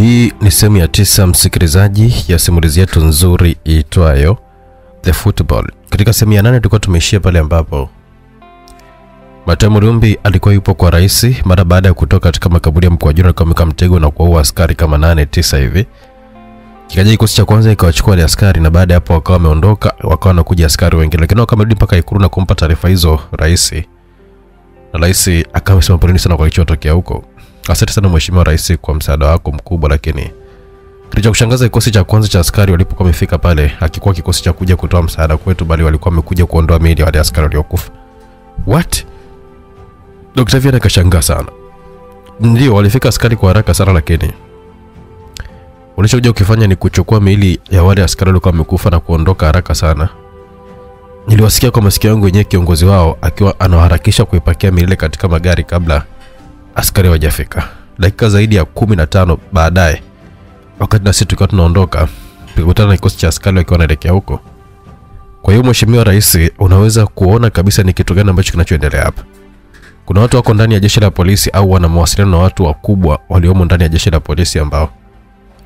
Hii ni sehemu ya tisa, msikilizaji, ya simulizi yetu nzuri iitwayo The Football. Katika sehemu ya nane tulikuwa tumeishia pale ambapo Mateo Murumbi alikuwa yupo kwa rais mara baada ya kutoka katika makaburi ya Mkwajuni alikuwa ameweka mtego na kuwaua askari kama nane tisa hivi. Kikaja kikosi cha kwanza ikawachukua wale askari na baada ya hapo wakawa wameondoka, wakawa wanakuja askari wengine, lakini wakawa wamerudi mpaka Ikulu na kumpa taarifa hizo rais, na rais akawa amesema poleni sana kwa kilichotokea huko. Asante sana mheshimiwa rais kwa msaada wako mkubwa, lakini kilichokushangaza kikosi cha kwanza cha askari walipokuwa wamefika pale akikuwa kikosi cha kuja kutoa msaada kwetu, bali walikuwa wamekuja kuondoa miili ya wale askari waliokufa. What? Dr. Viana akashangaa sana. Ndio walifika askari kwa haraka sana, lakini ulichokuja ukifanya ni kuchukua miili ya wale askari waliokuwa wamekufa na kuondoka haraka sana. Niliwasikia kwa masikio yangu wenyewe kiongozi wao akiwa anaharakisha kuipakia miili katika magari kabla askari hawajafika. Dakika zaidi ya kumi na tano baadaye, wakati nasi tukiwa tunaondoka, tulikutana na kikosi cha askari wakiwa wanaelekea huko. Kwa hiyo Mheshimiwa Rais, unaweza kuona kabisa ni kitu gani ambacho kinachoendelea hapa. Kuna watu wako ndani ya jeshi la polisi au wana mawasiliano na watu wakubwa waliomo ndani ya jeshi la polisi ambao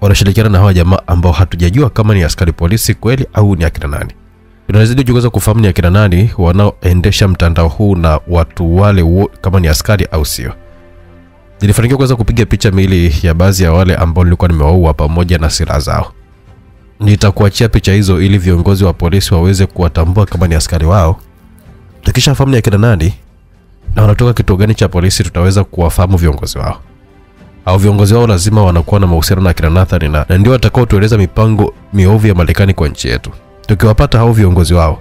wanashirikiana na hawa jamaa ambao hatujajua kama ni askari polisi kweli au ni akina nani. Tunazidi kuweza kufahamu ni akina nani wanaoendesha mtandao huu na watu wale wo, kama ni askari au sio. Nilifanikiwa kuweza kupiga picha miili ya baadhi ya wale ambao nilikuwa nimewaua pamoja na silaha zao. Nitakuachia picha hizo ili viongozi wa polisi waweze kuwatambua kama ni askari wao. Tukishafahamu ni akina nani na wanatoka kituo gani cha polisi, tutaweza kuwafahamu viongozi wao. Au viongozi wao lazima wanakuwa na mahusiano na akina Nathan na, na ndio watakao tueleza mipango miovu ya Marekani kwa nchi yetu. Tukiwapata hao viongozi wao,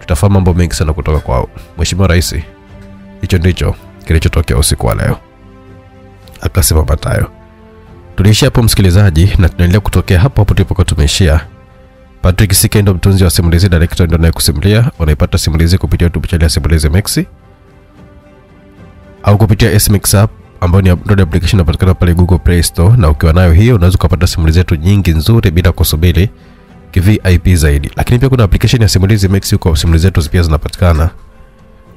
tutafahamu mambo mengi sana kutoka kwao. Mheshimiwa Rais, hicho ndicho kilichotokea usiku wa leo, akasema Matayo. Tuliishia hapo msikilizaji, na tunaendelea kutokea hapo hapo tulipokuwa tumeishia. Patrick Sike ndo mtunzi wa simulizi, director ndo anayekusimulia. Unaipata simulizi kupitia YouTube channel ya Simulizi Maxi au kupitia SMX app ambayo ni download application inapatikana pale Google Play Store, na ukiwa nayo hiyo unaweza kupata simulizi zetu nyingi nzuri bila kusubiri kivip zaidi. Lakini pia kuna application ya Simulizi Max huko, simulizi zetu pia zinapatikana.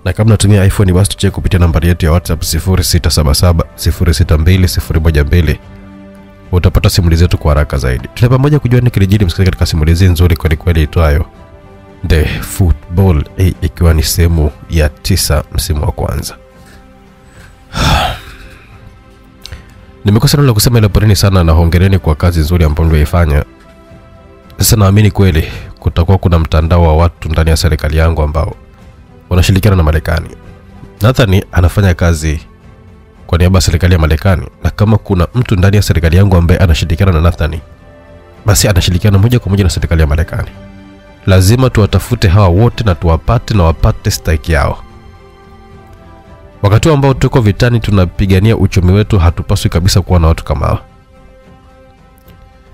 Na kama unatumia iPhone basi tucheke kupitia nambari yetu ya WhatsApp 0677 062 012 utapata simulizi zetu kwa haraka zaidi. Tuna pamoja kujua ni kilijiri msikilizaji, katika simulizi nzuri kweli kweli itwayo The Football, hii ikiwa ni sehemu ya tisa msimu wa kwanza. Nimekosa la kusema ila poleni sana na hongereni kwa kazi nzuri ambayo mlioifanya. Sasa naamini kweli kutakuwa kuna mtandao wa watu ndani ya serikali yangu ambao wanashirikiana na Marekani. Nathan anafanya kazi kwa niaba ya serikali ya Marekani, na kama kuna mtu ndani ya serikali yangu ambaye anashirikiana na Nathan, basi anashirikiana moja kwa moja na serikali ya Marekani. Lazima tuwatafute hawa wote na tuwapate na wapate stake yao. Wakati ambao tuko vitani tunapigania uchumi wetu, hatupaswi kabisa kuwa na watu kama hawa.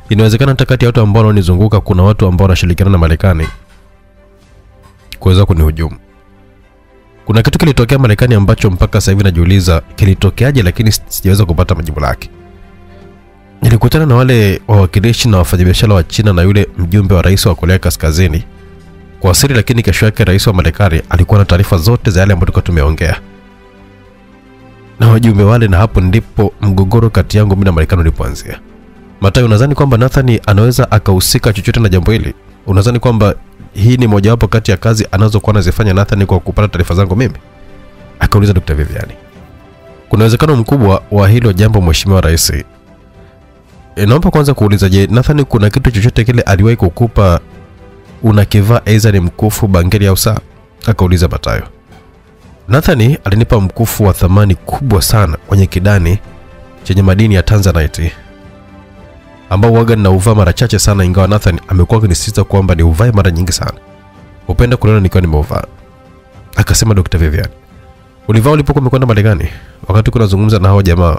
Inawezekana hata kati ya watu ambao wanaonizunguka kuna watu ambao wanashirikiana na Marekani kuweza kunihujumu. Kuna kitu kilitokea Marekani ambacho mpaka sasa hivi najiuliza kilitokeaje, lakini sijaweza kupata majibu lake. Nilikutana na wale wawakilishi na wafanyabiashara wa China na yule mjumbe wa rais wa Korea Kaskazini kwa siri, lakini kesho yake rais wa Marekani alikuwa na taarifa zote za yale ambayo tulikuwa tumeongea na wajumbe wale, na hapo ndipo mgogoro kati yangu mimi na Marekani ulipoanzia. Matayo, unadhani kwamba Nathan anaweza akahusika chochote na jambo hili? Unadhani kwamba hii ni mojawapo kati ya kazi anazokuwa anazifanya Nathan kwa kupata taarifa zangu mimi? Akauliza Dr. Viviani. Kuna uwezekano mkubwa wa hilo jambo, Mheshimiwa Rais. E, naomba kwanza kuuliza, je, Nathan kuna kitu chochote kile aliwahi kukupa unakivaa, aidha ni mkufu, bangeli au saa? Akauliza Matayo. Nathan alinipa mkufu wa thamani kubwa sana kwenye kidani chenye madini ya Tanzanite ambao waga ninauvaa mara chache sana, ingawa Nathan amekuwa akinisisitiza kwamba ni uvae mara nyingi sana. Upenda kuniona nikiwa nimeuvaa. Akasema Dr. Vivian, ulivaa ulipokuwa umekwenda Marekani? Wakati uko zungumza na hao jamaa,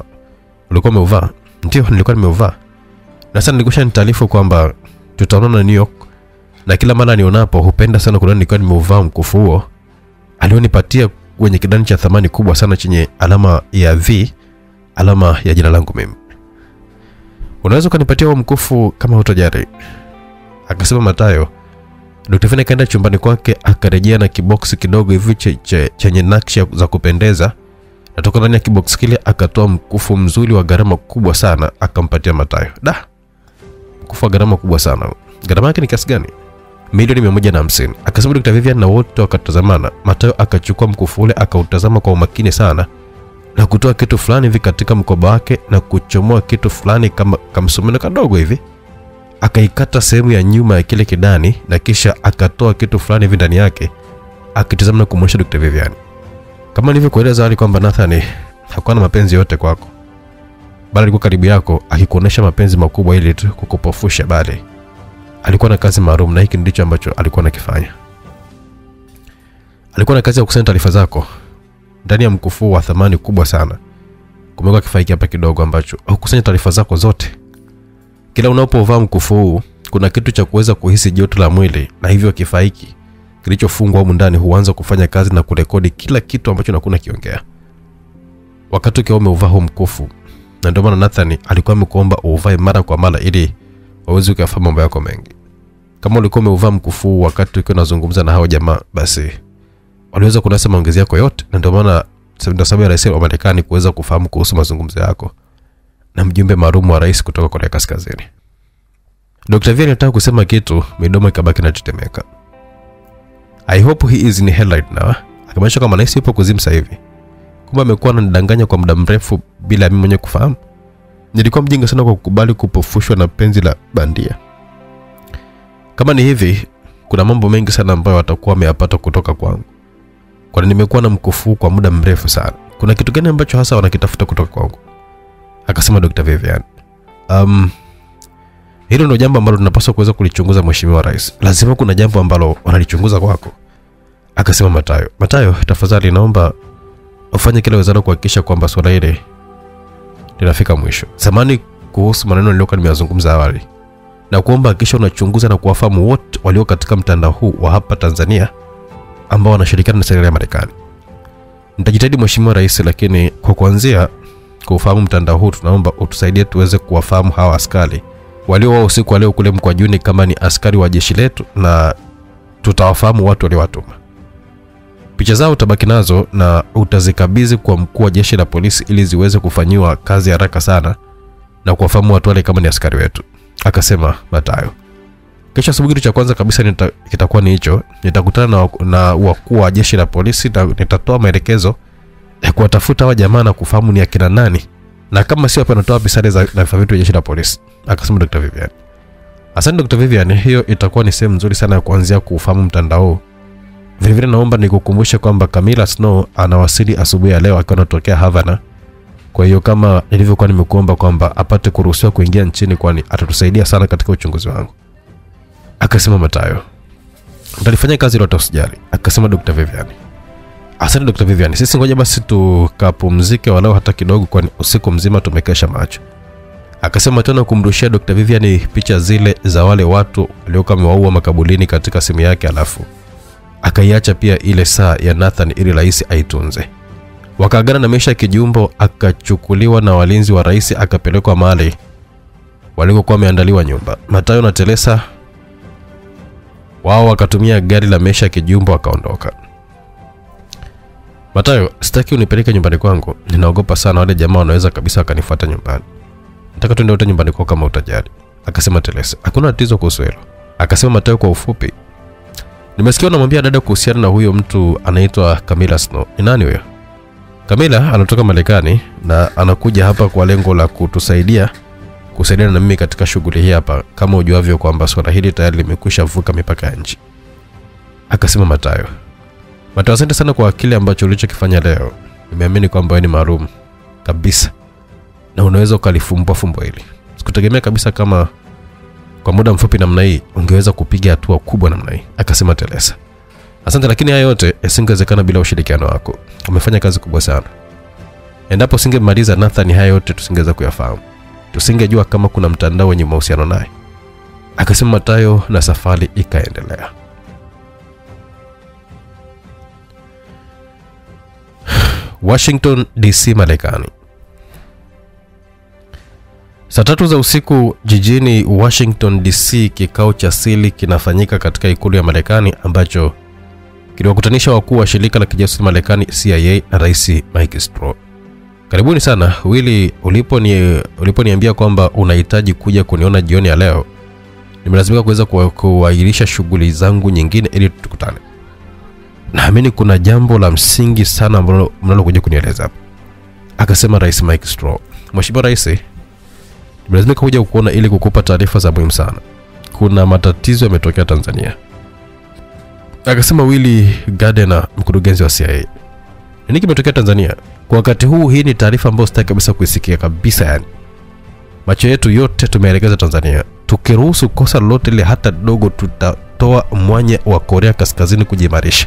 ulikuwa umeuvaa? Ndio, nilikuwa nimeuvaa. Na sasa nilikusha nitaarifu kwamba tutaonana New York, na kila mara nionapo hupenda sana kuniona nikiwa nimeuvaa mkufu huo alionipatia kwenye kidani cha thamani kubwa sana chenye alama ya V, alama ya jina langu mimi. Unaweza ukanipatia huo mkufu kama hutojari? Akasema Matayo. Dr. Fine kaenda chumbani kwake akarejea na kiboksi kidogo hivi che- che- chenye nakshi za kupendeza natoka ndani ya kibox kile akatoa mkufu mzuri wa gharama kubwa sana akampatia Matayo. Da, mkufu wa gharama kubwa sana. Gharama yake ni kiasi gani? Milioni mia moja na hamsini. Akasema Dr. Vivian na wote wakatazamana. Matayo akachukua mkufu ule akautazama kwa umakini sana na kutoa kitu fulani hivi katika mkoba wake na kuchomoa kitu fulani kama kamsumeno kadogo hivi akaikata sehemu ya nyuma ya kile kidani na kisha akatoa kitu fulani hivi ndani yake akitazama na kumwonyesha Dr. Vivian. Kama nilivyokueleza awali kwamba Nathan hakuwa na mapenzi yote kwako, bali alikuwa karibu yako akikuonesha mapenzi makubwa ili tu kukupofusha, bali alikuwa na kazi maalum, na hiki ndicho ambacho alikuwa anakifanya. Alikuwa na kazi ya kukusanya taarifa zako ndani ya mkufuu wa thamani kubwa sana. Kumewekwa kifaa hiki hapa kidogo ambacho hukusanya taarifa zako zote. Kila unapovaa mkufu huu, kuna kitu cha kuweza kuhisi joto la mwili, na hivyo kifaa hiki kilichofungwa humu ndani huanza kufanya kazi na kurekodi kila kitu ambacho unakuwa unakiongea wakati ukiwa umeuvaa huu mkufu. Na ndio maana Nathan alikuwa amekuomba uuvae mara kwa mara ili waweze kuyafahamu mambo yako mengi. Kama ulikuwa umeuvaa mkufu wakati ukiwa unazungumza na hao jamaa, basi waliweza kunasa maongezi yako yote, na ndio maana ndio sababu ya rais wa Marekani kuweza kufahamu kuhusu mazungumzo yako na mjumbe maalum wa rais kutoka Korea Kaskazini. Dr. Vian alitaka kusema kitu, midomo ikabaki inatetemeka. I hope he is in hell right now. Akimaanisha kama rais yupo kuzimu sasa hivi. Kumbe amekuwa ananidanganya kwa muda mrefu bila mimi mwenyewe kufahamu. Nilikuwa mjinga sana kwa kukubali kupofushwa na penzi la bandia. Kama ni hivi, kuna mambo mengi sana ambayo watakuwa wameyapata kutoka kwangu. Kwani nimekuwa na mkufu kwa muda mrefu sana. Kuna kitu gani ambacho hasa wanakitafuta kutoka kwangu? Akasema Dr. Vivian. Um, hilo ndio jambo ambalo tunapaswa kuweza kulichunguza Mheshimiwa Rais. Lazima kuna jambo ambalo wanalichunguza kwako. Akasema Matayo. Matayo, tafadhali naomba ufanye kila wezalo kuhakikisha kwamba swala hili linafika mwisho. Samani kuhusu maneno niliyokuwa nimeyazungumza awali, na kuomba hakikisha unachunguza na kuwafahamu wote walio katika mtandao huu wa hapa Tanzania ambao wanashirikiana na serikali ya Marekani. Nitajitahidi Mheshimiwa Rais, lakini kwa kuanzia kuufahamu mtandao huu, tunaomba utusaidie tuweze kuwafahamu hawa askari walio wao usiku wa leo kule Mkwajuni kama ni askari wa jeshi letu, na tutawafahamu watu waliowatuma. Picha zao utabaki nazo na utazikabidhi kwa mkuu wa jeshi la polisi ili ziweze kufanyiwa kazi haraka sana na kuwafahamu watu wale kama ni askari wetu, akasema Matayo. Kesho asubuhi, cha kwanza kabisa nita, kitakuwa ni hicho. Nitakutana na, na wakuu wa jeshi la polisi na nitatoa maelekezo ya kuwatafuta hawa jamaa na kufahamu ni akina nani na kama sio hapa natoa pisare za na vifaa vyetu vya jeshi la polisi, akasema Dr. Vivian. Asante Dr. Vivian, hiyo itakuwa ni sehemu nzuri sana ya kuanzia kuufahamu mtandao. Vilevile naomba nikukumbushe kwamba Camilla Snow anawasili asubuhi ya leo akiwa anatokea Havana. Kwa hiyo kama nilivyokuwa nimekuomba kwamba apate kuruhusiwa kuingia nchini, kwani atatusaidia sana katika uchunguzi wangu, akasema Matayo. Utalifanyia kazi hilo, usijali, akasema Dr. Vivian. Asante Dr. Vivian. Sisi ngoja basi tukapumzike walau hata kidogo, kwani usiku mzima tumekesha macho. Akasema tena kumrushia Dr. Vivian picha zile za wale watu waliokuwa wamewaua makabulini katika simu yake, alafu akaiacha pia ile saa ya Nathan ili rais aitunze. Wakaagana na Mesha Kijumbo, akachukuliwa na walinzi wa rais akapelekwa mahali walikokuwa wameandaliwa nyumba. Matayo na Telesa wao wakatumia gari la Mesha Kijumbo akaondoka. Matayo, sitaki unipeleke nyumbani kwangu. Ninaogopa sana wale jamaa wanaweza kabisa wakanifuata nyumbani. Nataka tuende wote nyumbani kwao kama utajali. Akasema Telesa. Hakuna tatizo kuhusu hilo. Akasema Matayo kwa ufupi. Nimesikia unamwambia dada kuhusiana na huyo mtu anaitwa Camila Snow. Ni nani huyo? Camila anatoka Marekani na anakuja hapa kwa lengo la kutusaidia kusaidiana na mimi katika shughuli hii hapa, kama ujuavyo kwamba swala hili tayari limekwisha vuka mipaka ya nchi. Akasema Matayo. Matayo, asante sana kwa kile ambacho ulichokifanya leo. Nimeamini kwamba wewe ni maalum kabisa na unaweza ukalifumbua fumbo hili. Sikutegemea kabisa kama kwa muda mfupi namna hii ungeweza kupiga hatua kubwa namna hii, akasema Telesa. Asante, lakini haya yote yasingewezekana bila ushirikiano wako. Umefanya kazi kubwa sana. Endapo singemaliza Nathan, haya yote tusingeweza kuyafahamu, tusingejua kama kuna mtandao wenye mahusiano naye, akasema Matayo, na safari ikaendelea. Washington DC, Marekani. Saa tatu za usiku jijini Washington DC, kikao cha sili kinafanyika katika ikulu ya Marekani ambacho kiliwakutanisha wakuu wa shirika la kijasusi Marekani CIA na Rais Mike Straw. Karibuni sana. Wili uliponi uliponiambia kwamba unahitaji kuja kuniona jioni ya leo nimelazimika kuweza kuahirisha shughuli zangu nyingine ili tukutane. Naamini kuna jambo la msingi sana ambalo mnalokuja kunieleza hapa. Akasema rais mike straw mheshimiwa rais nimelazimika kuja kukuona ili kukupa taarifa za muhimu sana. Kuna matatizo yametokea tanzania. Akasema wili gardner mkurugenzi wa cia nini kimetokea tanzania? Kwa wakati huu hii ni taarifa ambayo sitaki kabisa kuisikia kabisa yani. Macho yetu yote tumeelekeza tanzania. Tukiruhusu kosa lolote ile hata dogo tutatoa mwanya wa korea kaskazini kujimarisha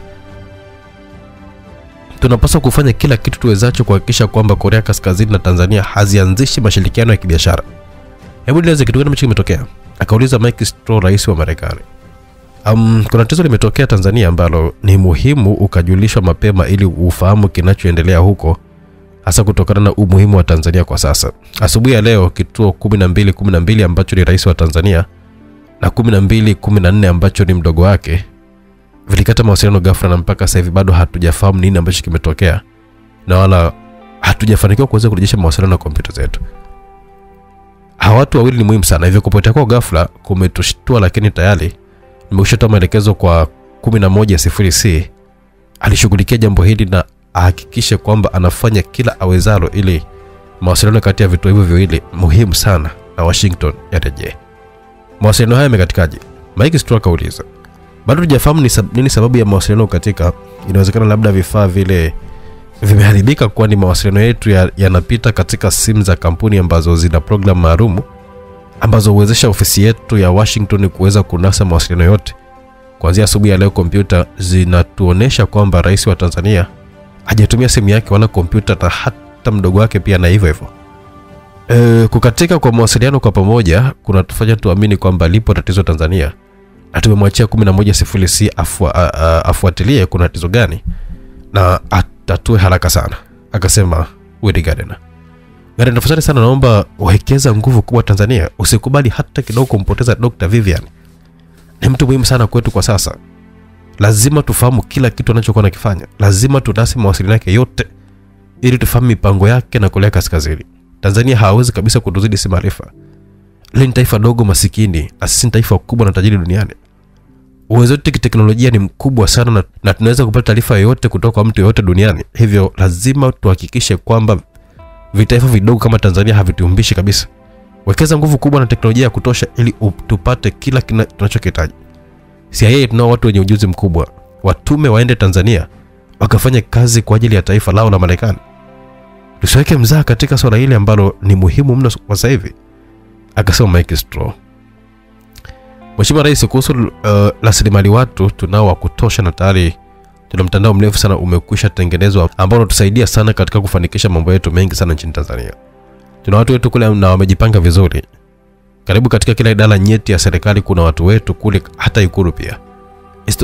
tunapaswa kufanya kila kitu tuwezacho kuhakikisha kwamba korea kaskazini na tanzania hazianzishi mashirikiano ya kibiashara. Hebu nieleze kitu gani kimetokea? Akauliza mike Stroh, rais wa marekani um, kuna tatizo limetokea tanzania ambalo ni muhimu ukajulishwa mapema ili ufahamu kinachoendelea huko hasa kutokana na umuhimu wa tanzania kwa sasa. Asubuhi ya leo kituo 12 12 ambacho ni rais wa tanzania na 12 14 ambacho ni mdogo wake vilikata mawasiliano ghafla na mpaka sasa hivi bado hatujafahamu nini ambacho kimetokea na wala hatujafanikiwa kuweza kurejesha mawasiliano na kompyuta zetu. Hawa watu wawili ni muhimu sana hivyo kupotea kwao ghafla kumetushtua lakini tayari nimekushatoa maelekezo kwa 11 c. Alishughulikia jambo hili na ahakikishe kwamba anafanya kila awezalo ili mawasiliano kati ya vituo hivyo viwili muhimu sana na washington yarejee. Mawasiliano haya yamekatikaje mike Straw akauliza. Bado tujafahamu ni sab- nini sababu ya mawasiliano katika inawezekana labda vifaa vile vimeharibika kwani mawasiliano yetu yanapita ya- katika simu za kampuni ambazo zina programu maalum ambazo huwezesha ofisi yetu ya washington kuweza kunasa mawasiliano yote kuanzia asubuhi ya leo kompyuta zinatuonesha kwamba rais wa tanzania hajatumia simu yake wala kompyuta na hata mdogo wake pia na hivyo hivyo e, kukatika kwa mawasiliano kwa pamoja kunatufanya tuamini kwamba lipo tatizo tanzania na tumemwachia 11 c afua, a- a- afuatilie kuna tatizo gani na atatue haraka sana akasema Willy Gardner. Gardner, tafadhali sana naomba wekeza nguvu kubwa Tanzania, usikubali hata kidogo kumpoteza Dr. Vivian. Ni mtu muhimu sana kwetu kwa sasa. Lazima tufahamu kila kitu anachokuwa nakifanya, lazima tunase mawasiliano yake yote ili tufahamu mipango yake na kuelekea Kaskazini. Tanzania hawezi kabisa kutuzidi si maarifa. Hili ni taifa dogo masikini na sisi ni taifa kubwa na tajiri duniani. Uwezo wetu kiteknolojia ni mkubwa sana na, na tunaweza kupata taarifa yoyote kutoka kwa mtu yoyote duniani. Hivyo lazima tuhakikishe kwamba vitaifa vidogo kama Tanzania havituumbishi kabisa. Wekeza nguvu kubwa na teknolojia ya kutosha ili tupate kila tunachokihitaji. CIA tunao watu wenye ujuzi mkubwa, watume waende Tanzania wakafanya kazi kwa ajili ya taifa lao la Marekani. Tusiweke mzaha katika swala hili ambalo ni muhimu mno kwa sasa hivi, akasema Mike Straw. Mheshimiwa Rais, kuhusu uh, rasilimali watu tunao wa kutosha na tayari tuna mtandao mrefu sana umekwisha tengenezwa ambao unatusaidia sana katika kufanikisha mambo yetu mengi sana nchini Tanzania. Tuna watu wetu kule na wamejipanga vizuri. Karibu katika kila idara nyeti ya serikali kuna watu wetu kule, hata Ikulu pia.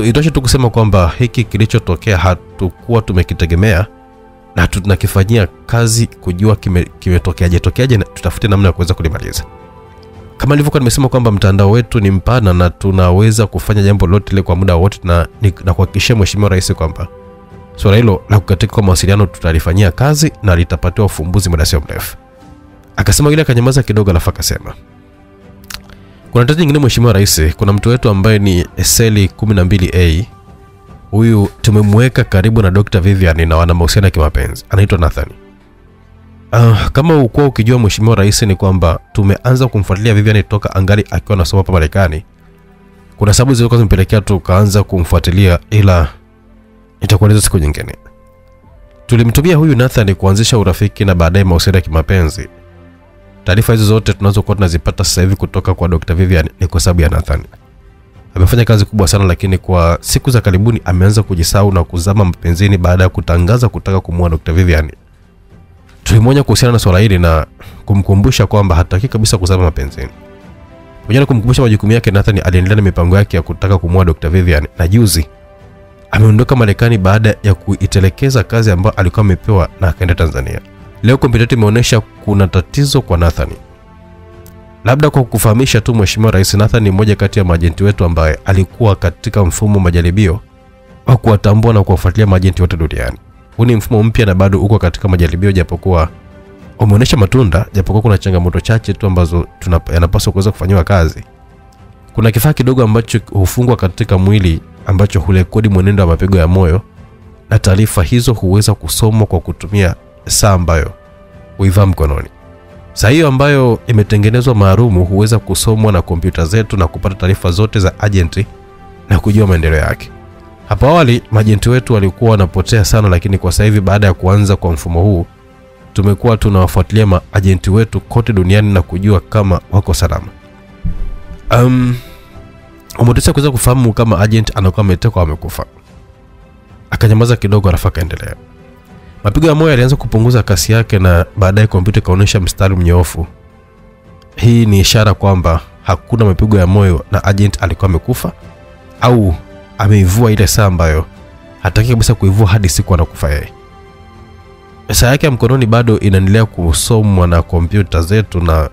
Itoshe tu kusema kwamba hiki kilichotokea hatukuwa tumekitegemea na tunakifanyia kazi kujua kime- kimetokeaje tokeaje, na tutafute namna ya kuweza kulimaliza kama nilivyokuwa nimesema kwamba mtandao wetu ni mpana na tunaweza kufanya jambo lolote kwa muda wote, na, na kuhakikishia Mheshimiwa Rais kwamba suala hilo la kukatika kwa mawasiliano tutalifanyia kazi na litapatiwa ufumbuzi muda sio mrefu. Akasema yule, akanyamaza kidogo, alafu akasema kuna tatizo nyingine Mheshimiwa Rais, kuna mtu wetu ambaye ni seli 12A. Huyu tumemweka karibu na Dr. Vivian na wana mahusiano ya kimapenzi, anaitwa Nathan. Uh, kama ukuwa ukijua Mheshimiwa Rais ni kwamba tumeanza kumfuatilia Vivian toka angali akiwa anasoma hapa Marekani. Kuna sababu zilizokuwa zimpelekea tukaanza kumfuatilia, ila nitakueleza siku nyingine. Tulimtumia huyu Nathan kuanzisha urafiki na baadaye mahusiano ya kimapenzi. Taarifa hizo zote tunazokuwa tunazipata sasa hivi kutoka kwa Dr. Vivian ni kwa sababu ya Nathan. Amefanya kazi kubwa sana, lakini kwa siku za karibuni ameanza kujisahau na kuzama mapenzini baada ya kutangaza kutaka kumuoa Dr. Vivian tulimwonya kuhusiana na swala hili na kumkumbusha kwamba hataki kabisa kuzama mapenzini. Pamoja na kumkumbusha majukumu yake, Nathan aliendelea na mipango yake ya kutaka kumwoa Dr. Vivian na juzi ameondoka Marekani baada ya kuitelekeza kazi ambayo alikuwa amepewa na akaenda Tanzania. Leo kompyuta imeonyesha kuna tatizo kwa Nathan. Labda kwa kukufahamisha tu Mheshimiwa Rais, Nathan ni mmoja kati ya majenti wetu ambaye alikuwa katika mfumo majaribio wa kuwatambua na kuwafuatilia majenti wote duniani. Huu ni mfumo mpya na bado uko katika majaribio, japokuwa umeonyesha matunda, japokuwa kuna changamoto chache tu ambazo yanapaswa kuweza kufanyiwa kazi. Kuna kifaa kidogo ambacho hufungwa katika mwili ambacho hurekodi mwenendo wa mapigo ya moyo na taarifa hizo huweza kusomwa kwa kutumia saa ambayo huivaa mkononi. Saa hiyo ambayo imetengenezwa maalumu huweza kusomwa na kompyuta zetu na kupata taarifa zote za ajenti na kujua maendeleo yake. Hapo awali majenti wetu walikuwa wanapotea sana, lakini kwa sasa hivi baada ya kuanza kwa mfumo huu tumekuwa tunawafuatilia maajenti wetu kote duniani na kujua kama wako salama. Um, umetosha kuweza kufahamu kama agent anakuwa ametekwa amekufa. Akanyamaza kidogo, alafu akaendelea. Mapigo ya moyo yalianza kupunguza kasi yake na baadaye kompyuta ikaonyesha mstari mnyoofu. Hii ni ishara kwamba hakuna mapigo ya moyo na agent alikuwa amekufa au ameivua ile saa ambayo hataki kabisa kuivua hadi siku anakufa yeye. Saa yake ya mkononi bado inaendelea kusomwa na kompyuta zetu na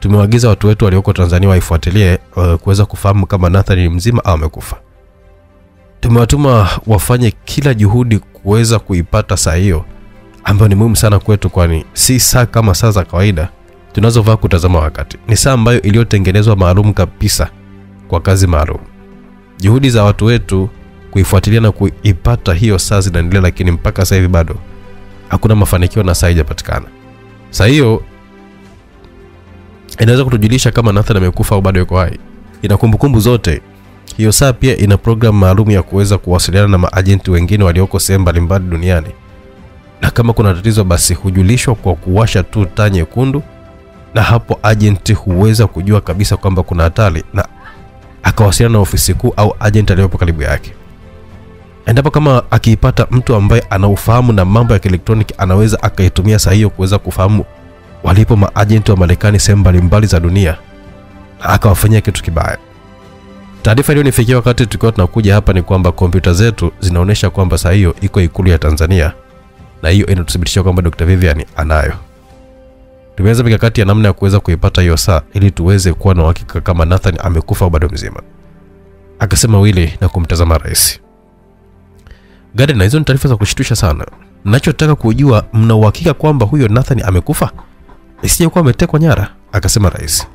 tumewaagiza watu wetu walioko Tanzania waifuatilie uh, kuweza kufahamu kama Nathan ni mzima au amekufa. Tumewatuma wafanye kila juhudi kuweza kuipata saa hiyo ambayo ni muhimu sana kwetu, kwani si saa kama saa za kawaida tunazovaa kutazama wakati. Ni saa ambayo iliyotengenezwa maalum kabisa kwa kazi maalum. Juhudi za watu wetu kuifuatilia na kuipata hiyo saa zinaendelea, lakini mpaka sasa hivi bado hakuna mafanikio na saa haijapatikana. Saa hiyo inaweza kutujulisha kama Nathan amekufa au bado yuko hai. Ina kumbukumbu zote. Hiyo saa pia ina programu maalum ya kuweza kuwasiliana na maajenti wengine walioko sehemu mbalimbali duniani, na kama kuna tatizo, basi hujulishwa kwa kuwasha tu taa nyekundu, na hapo ajenti huweza kujua kabisa kwamba kuna hatari na akawasiliana na ofisi kuu au agent aliyopo karibu yake. Endapo kama akiipata mtu ambaye ana ufahamu na mambo ya kielektroniki, anaweza akaitumia saa hiyo kuweza kufahamu walipo maajenti wa Marekani sehemu mbalimbali za dunia na akawafanyia kitu kibaya. Taarifa iliyonifikia wakati tukiwa tunakuja hapa ni kwamba kompyuta zetu zinaonyesha kwamba saa hiyo iko ikulu ya Tanzania, na hiyo inatuthibitisha kwamba Dr. Vivian anayo. Tumeanza mikakati ya namna ya kuweza kuipata hiyo saa ili tuweze kuwa na uhakika kama Nathan amekufa bado mzima, akasema Willy na kumtazama rais. Gardner, hizo ni taarifa za kushtusha sana. Nachotaka kujua, mna uhakika kwamba huyo Nathan amekufa isije kuwa ametekwa nyara? Akasema rais.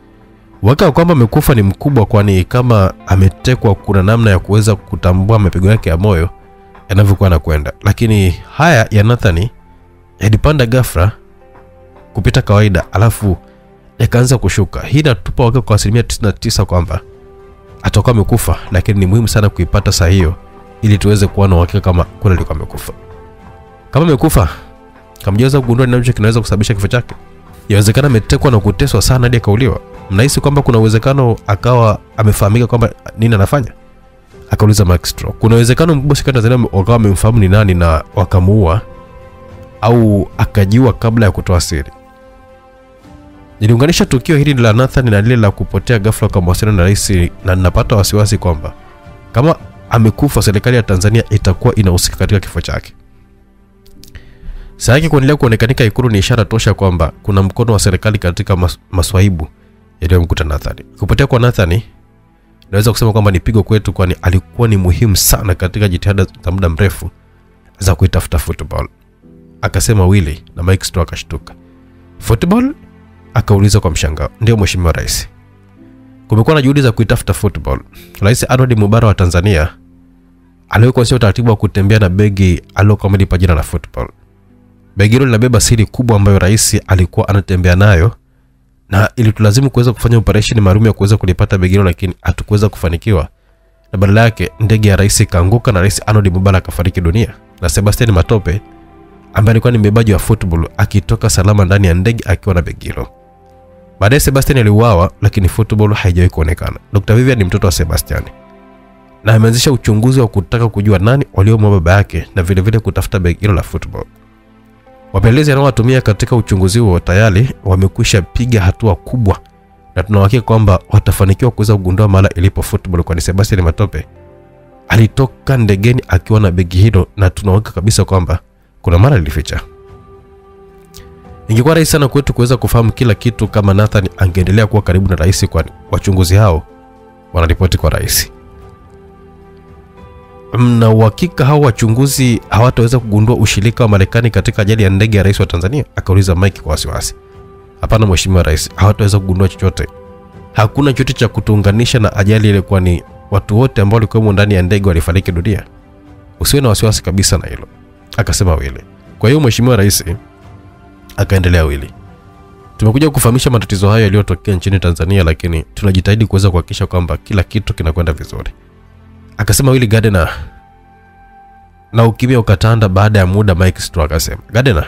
Uhakika wa kwamba amekufa ni mkubwa, kwani kama ametekwa, kuna namna ya kuweza kutambua mapigo yake ya moyo yanavyokuwa anakwenda, lakini haya ya Nathan yalipanda ghafla kupita kawaida, alafu yakaanza kushuka. Hii inatupa waga kwa asilimia 99 kwamba atakuwa amekufa, lakini ni muhimu sana kuipata saa hiyo ili tuweze kuwa na uhakika kama kweli alikuwa amekufa. Kama amekufa, kamjaweza kugundua ni nini kinaweza kusababisha kifo chake? Yawezekana ametekwa na kuteswa sana hadi akauliwa. Mnahisi kwamba kuna uwezekano akawa amefahamika kwamba nini anafanya? Akauliza Maxtro. Kuna uwezekano mkubwa sana Tanzania wakawa wamemfahamu ni nani na wakamuua au akajiua kabla ya kutoa siri. Niliunganisha tukio hili la Nathan na lile la kupotea ghafla kwa mawasiliano na rais, na ninapata wasiwasi kwamba kama amekufa, serikali ya Tanzania itakuwa inahusika katika kifo chake. Saa yake kuendelea kuonekanika Ikulu ni ishara tosha kwamba kuna mkono wa serikali katika mas maswaibu yaliyomkuta Nathan. Kupotea kwa Nathan naweza kusema kwamba ni pigo kwetu, kwani alikuwa ni muhimu sana katika jitihada za muda mrefu za kuitafuta football, akasema Willy, na Mike Stowe akashtuka. Football? Akauliza kwa mshangao. Ndio mheshimiwa rais, kumekuwa na juhudi za kuitafuta football. Rais Arnold Mubara wa Tanzania aliwekuanzia utaratibu wa kutembea na begi alilokuwa amelipa jina la football. Begi hilo linabeba siri kubwa ambayo rais alikuwa anatembea nayo, na ilitulazimu kuweza kufanya operesheni maalum ya kuweza kulipata begi hilo, lakini hatukuweza kufanikiwa, na badala yake ndege ya rais ikaanguka na rais Arnold Mubarak akafariki dunia, na Sebastian Matope ambaye alikuwa ni mbebaji wa football akitoka salama ndani ya ndege akiwa na begi hilo. Baadaye Sebastian aliuawa, lakini football haijawahi kuonekana. Dr. Vivian ni mtoto wa Sebastian na ameanzisha uchunguzi wa kutaka kujua nani waliomuua baba yake na vilevile vile kutafuta begi hilo la football. Wapelelezi anaowatumia katika uchunguzi huo tayari wamekwisha piga hatua kubwa, na tunawahakika kwamba watafanikiwa kuweza kugundua mahala ilipo football, kwani Sebastian Matope alitoka ndegeni akiwa na begi hilo, na tunawahakika kabisa kwamba kuna mara lilificha. Ingekuwa rahisi sana kwetu kuweza kufahamu kila kitu kama Nathan angeendelea kuwa karibu na rais, kwani wachunguzi hao wanaripoti kwa rais. mna uhakika hao wachunguzi hawataweza kugundua ushirika wa Marekani katika ajali ya ndege ya rais wa Tanzania? Akauliza Mike kwa wasiwasi. Hapana mheshimiwa rais, hawataweza kugundua chochote. Hakuna chochote cha kutuunganisha na ajali ile, kwani watu wote ambao walikuwemo ndani ya ndege walifariki dunia. Usiwe na wasiwasi kabisa na hilo, akasema Wile. Kwa hiyo mheshimiwa rais, akaendelea Wili, tumekuja kufahamisha matatizo hayo yaliyotokea nchini Tanzania, lakini tunajitahidi kuweza kuhakikisha kwamba kila kitu kinakwenda vizuri, akasema Wili Gardner, na ukimya ukatanda. Baada ya muda, Mike Straw akasema, Gardner,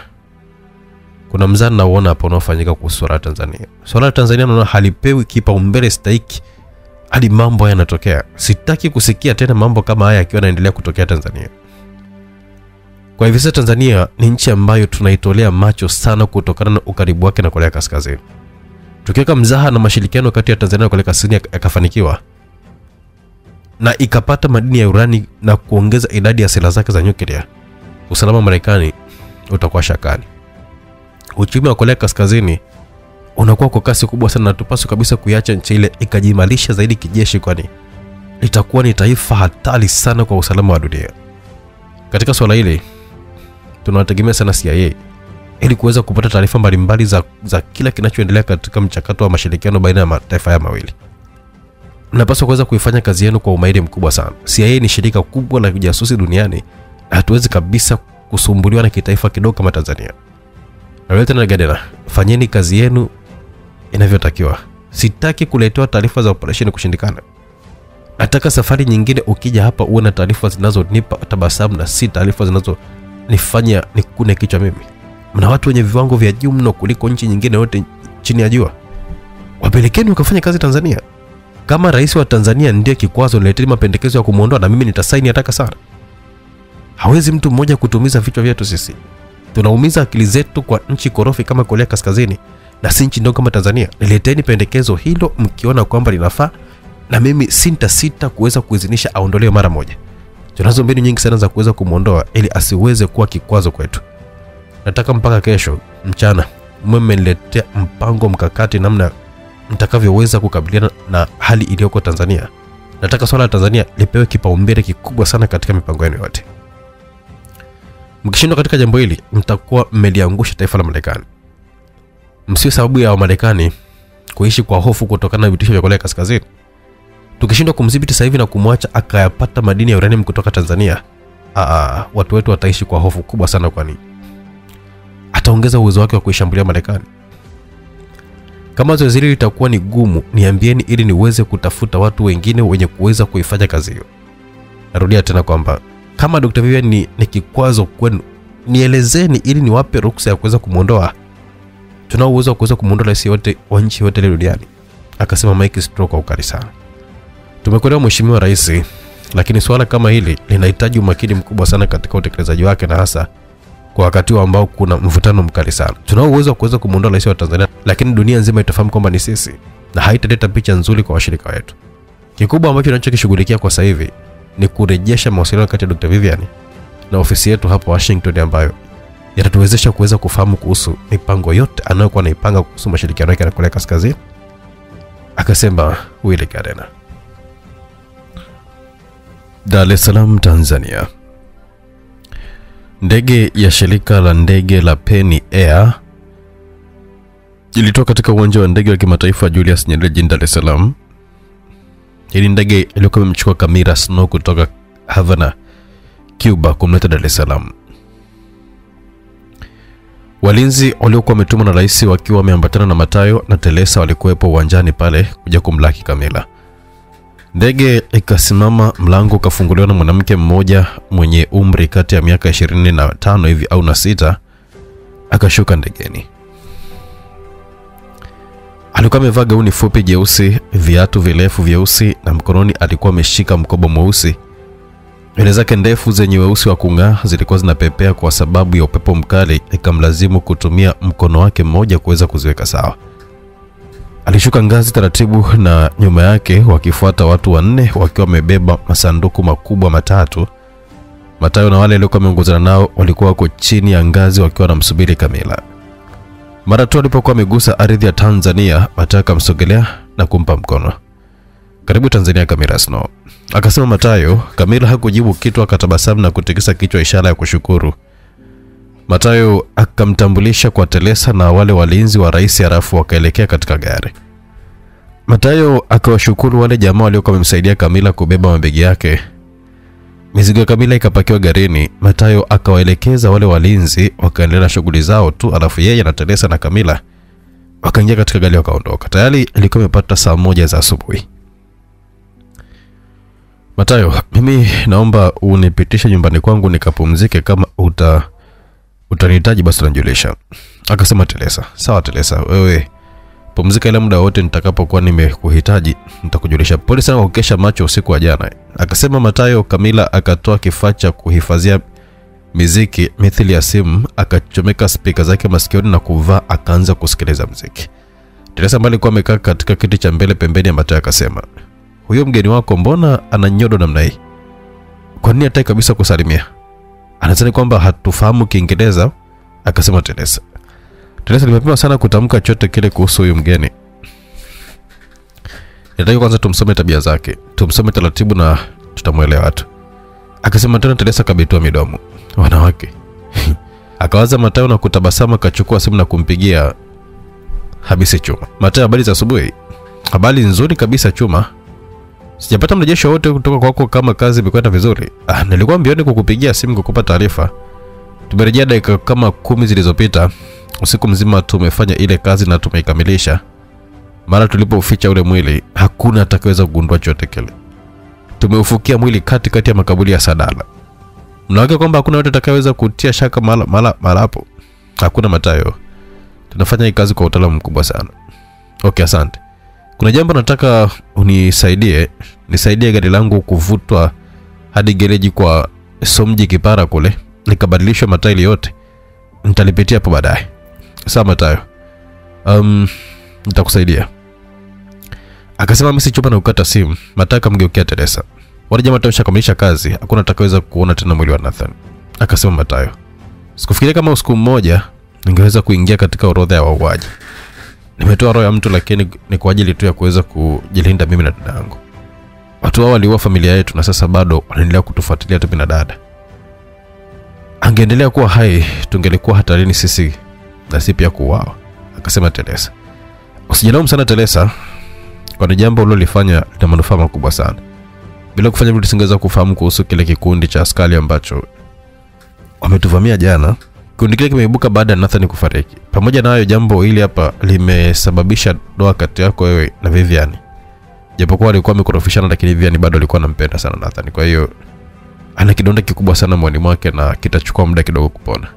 kuna mzani nauona hapa unaofanyika kuhusu swala la Tanzania. Swala la Tanzania naona halipewi kipaumbele stahiki hadi mambo haya yanatokea. Sitaki kusikia tena mambo kama haya yakiwa yanaendelea kutokea Tanzania. Kwa hivyo sasa Tanzania ni nchi ambayo tunaitolea macho sana kutokana na ukaribu wake na Korea Kaskazini. Tukiweka mzaha na mashirikiano kati ya Tanzania na Korea Kaskazini yakafanikiwa na ikapata madini ya urani na kuongeza idadi ya silaha zake za nyuklia, usalama wa Marekani utakuwa shakani. Uchumi wa Korea Kaskazini unakuwa kwa kasi kubwa sana, na tupaswe kabisa kuiacha nchi ile ikajimalisha zaidi kijeshi, kwani litakuwa ni taifa hatari sana kwa usalama wa dunia. Katika swala hili tunawategemea sana CIA ili kuweza kupata taarifa mbalimbali za, za kila kinachoendelea katika mchakato wa mashirikiano baina ya mataifa haya mawili. Mnapaswa kuweza kuifanya kazi yenu kwa umahiri mkubwa sana. CIA ni shirika kubwa la ujasusi duniani na hatuwezi kabisa kusumbuliwa na kitaifa kidogo kama Tanzania. Na wewe Gadena, fanyeni kazi yenu inavyotakiwa. Sitaki kuletewa taarifa za operesheni kushindikana. Nataka safari nyingine ukija hapa uwe na taarifa zinazonipa tabasamu na si taarifa zinazonifanya nikune kichwa mimi. Mna watu wenye viwango vya juu mno kuliko nchi nyingine yote chini ya jua. Wapelekeni ukafanya kazi Tanzania. Kama rais wa Tanzania ndiye kikwazo, nileteni mapendekezo ya kumwondoa na mimi nitasaini haraka sana. Hawezi mtu mmoja kutumiza vichwa vyetu sisi. Tunaumiza akili zetu kwa nchi korofi kama Korea Kaskazini na si nchi ndogo kama Tanzania. Nileteni pendekezo hilo mkiona kwamba linafaa na mimi sintasita kuweza kuidhinisha aondolewe mara moja. Tunazo mbinu nyingi sana za kuweza kumwondoa ili asiweze kuwa kikwazo kwetu. Nataka mpaka kesho mchana mwe mmeniletea mpango mkakati namna mtakavyoweza kukabiliana na hali iliyoko Tanzania. Nataka swala la Tanzania lipewe kipaumbele kikubwa sana katika mipango yenu yote. Mkishindwa katika jambo hili, mtakuwa mmeliangusha taifa la Marekani. Msiwe sababu ya Wamarekani kuishi kwa hofu kutokana na vitisho vya Korea Kaskazini. Tukishindwa kumdhibiti sasa hivi na kumwacha akayapata madini ya uranium kutoka Tanzania, aa, watu wetu wataishi kwa hofu kubwa sana, kwani ataongeza uwezo wake wa kuishambulia Marekani. Kama zoezi hili litakuwa ni gumu, niambieni ili niweze kutafuta watu wengine wenye kuweza kuifanya kazi hiyo. Narudia tena kwamba kama Dr. Vivian ni, ni kikwazo kwenu, nielezeni ili niwape ruksa ya kuweza kumwondoa. Tunao uwezo wa kuweza kumwondoa rais yote wa nchi yote duniani, akasema Mike Straw kwa ukali sana. Tumekuelewa Mheshimiwa Rais, lakini swala kama hili linahitaji umakini mkubwa sana katika utekelezaji wake na hasa kwa wakati huu ambao kuna mvutano mkali sana. Tunao uwezo wa kuweza kumuondoa rais wa Tanzania, lakini dunia nzima itafahamu kwamba ni sisi na haitaleta picha nzuri kwa washirika wetu. Kikubwa ambacho tunachokishughulikia kwa sasa hivi ni kurejesha mawasiliano kati ya Dr. Vivian na ofisi yetu hapo Washington ambayo yatatuwezesha kuweza kufahamu kuhusu mipango yote anayokuwa anaipanga kuhusu mashirikiano yake na Korea Kaskazini, akasema Willy Gardner. Dar es Salaam, Tanzania. Ndege ya shirika la ndege la Penny Air ilitoka katika uwanja wa ndege wa kimataifa Julius Nyerere jijini Dar es Salaam. Hii ndege iliyokuwa imemchukua Camila Snow kutoka Havana, Cuba kumleta Dar es Salaam. Walinzi waliokuwa wametumwa na rais wakiwa wameambatana na Matayo na Telesa walikuwepo uwanjani pale kuja kumlaki Camila. Ndege ikasimama, mlango ukafunguliwa na mwanamke mmoja mwenye umri kati ya miaka ishirini na tano hivi au na sita, akashuka ndegeni. Alikuwa amevaa gauni fupi jeusi, viatu virefu vyeusi na mkononi alikuwa ameshika mkoba mweusi. Nywele zake ndefu zenye weusi wa kung'aa zilikuwa zinapepea kwa sababu ya upepo mkali, ikamlazimu kutumia mkono wake mmoja kuweza kuziweka sawa. Alishuka ngazi taratibu na nyuma yake wakifuata watu wanne wakiwa wamebeba masanduku makubwa matatu. Matayo na wale waliokuwa wameongozana nao walikuwa wako chini ya ngazi wakiwa wanamsubiri Kamila. Mara tu alipokuwa amegusa ardhi ya Tanzania, Matayo akamsogelea na kumpa mkono. Karibu Tanzania, Kamila Snow. Akasema Matayo. Kamila hakujibu kitu, akatabasamu na kutikisa kichwa, ishara ya kushukuru. Matayo akamtambulisha kwa Telesa na wale walinzi wa rais, halafu wakaelekea katika gari. Matayo akawashukuru wale jamaa waliokuwa wamemsaidia Kamila kubeba mabegi yake. Mizigo ya Kamila ikapakiwa garini. Matayo akawaelekeza wale walinzi, wakaendelea na shughuli zao tu, alafu yeye na Telesa na Kamila wakaingia katika gari wakaondoka. Tayari ilikuwa imepata saa moja za asubuhi. Matayo, mimi naomba unipitishe nyumbani kwangu nikapumzike. Kama uta utanihitaji basi unanijulisha. Akasema Telesa, sawa Telesa, wewe pumzika, ile muda wote nitakapokuwa nimekuhitaji nitakujulisha. Pole sana kwa kukesha macho usiku wa jana, akasema Matayo. Kamila akatoa kifaa cha kuhifadhia miziki mithili ya simu, akachomeka spika zake masikioni na kuvaa, akaanza kusikiliza mziki. Teresa ambaye alikuwa amekaa katika kiti cha mbele pembeni ya Matayo akasema, huyo mgeni wako mbona ana nyodo namna hii? Kwa nini hataki kabisa kusalimia? Anadhani kwamba hatufahamu Kiingereza? Akasema Teresa. Teresa, nimepewa sana kutamka chote kile kuhusu huyu mgeni. Nataka kwanza tumsome tabia zake, tumsome taratibu na tutamwelewa tu. Akasema tena Teresa kabitua midomo. Wanawake. Akawaza Matayo na kutabasamu, akachukua simu na kumpigia habisi Chuma. Matayo, habari za asubuhi. Habari nzuri kabisa Chuma. Sijapata mrejesho wote kutoka kwako kama kazi imekwenda vizuri. Ah, nilikuwa mbioni kukupigia simu kukupa taarifa. Tumerejea dakika kama kumi zilizopita. Usiku mzima tumefanya ile kazi na tumeikamilisha. Mara tulipoficha ule mwili, hakuna atakayeweza kugundua chote kile. Tumeufukia mwili kati kati ya makaburi ya Sadala. Mnawake kwamba hakuna yote atakayeweza kutia shaka mara mara mara hapo. Hakuna Matayo. Tunafanya hii kazi kwa utaalamu mkubwa sana. Okay, asante. Kuna jambo nataka unisaidie, nisaidie gari langu kuvutwa hadi gereji kwa Somji Kipara kule, nikabadilishwa matairi yote. Nitalipitia hapo baadaye. Sawa Matayo. Um, nitakusaidia. Akasema mimi sichopa na kukata simu. Matayo akamgeukia Teresa. Wale jamaa tumeshakamilisha kazi, hakuna atakayeweza kuona tena mwili wa Nathan. Akasema Matayo. Sikufikiria kama usiku mmoja ningeweza kuingia katika orodha ya wauaji. Nimetoa roho ya mtu lakini ni kwa ajili tu ya kuweza kujilinda mimi na dada yangu. Watu hao waliua familia yetu na sasa bado wanaendelea kutufuatilia tu na dada. Angeendelea kuwa hai, tungelikuwa hatarini sisi na si pia kuuawa, akasema Teresa. Usijilaumu sana Teresa, kwani jambo ulilofanya lina manufaa makubwa sana. Bila kufanya vile tusingeweza kufahamu kuhusu kile kikundi cha askari ambacho wametuvamia jana. Kikundi kile kimeibuka baada ya Nathan kufariki. Pamoja na hayo, jambo hili hapa limesababisha doa kati yako wewe na Vivian. Japokuwa alikuwa amekorofishana, lakini Vivian bado alikuwa anampenda sana Nathan. Kwa hiyo ana kidonda kikubwa sana mwani mwake na kitachukua muda kidogo kupona.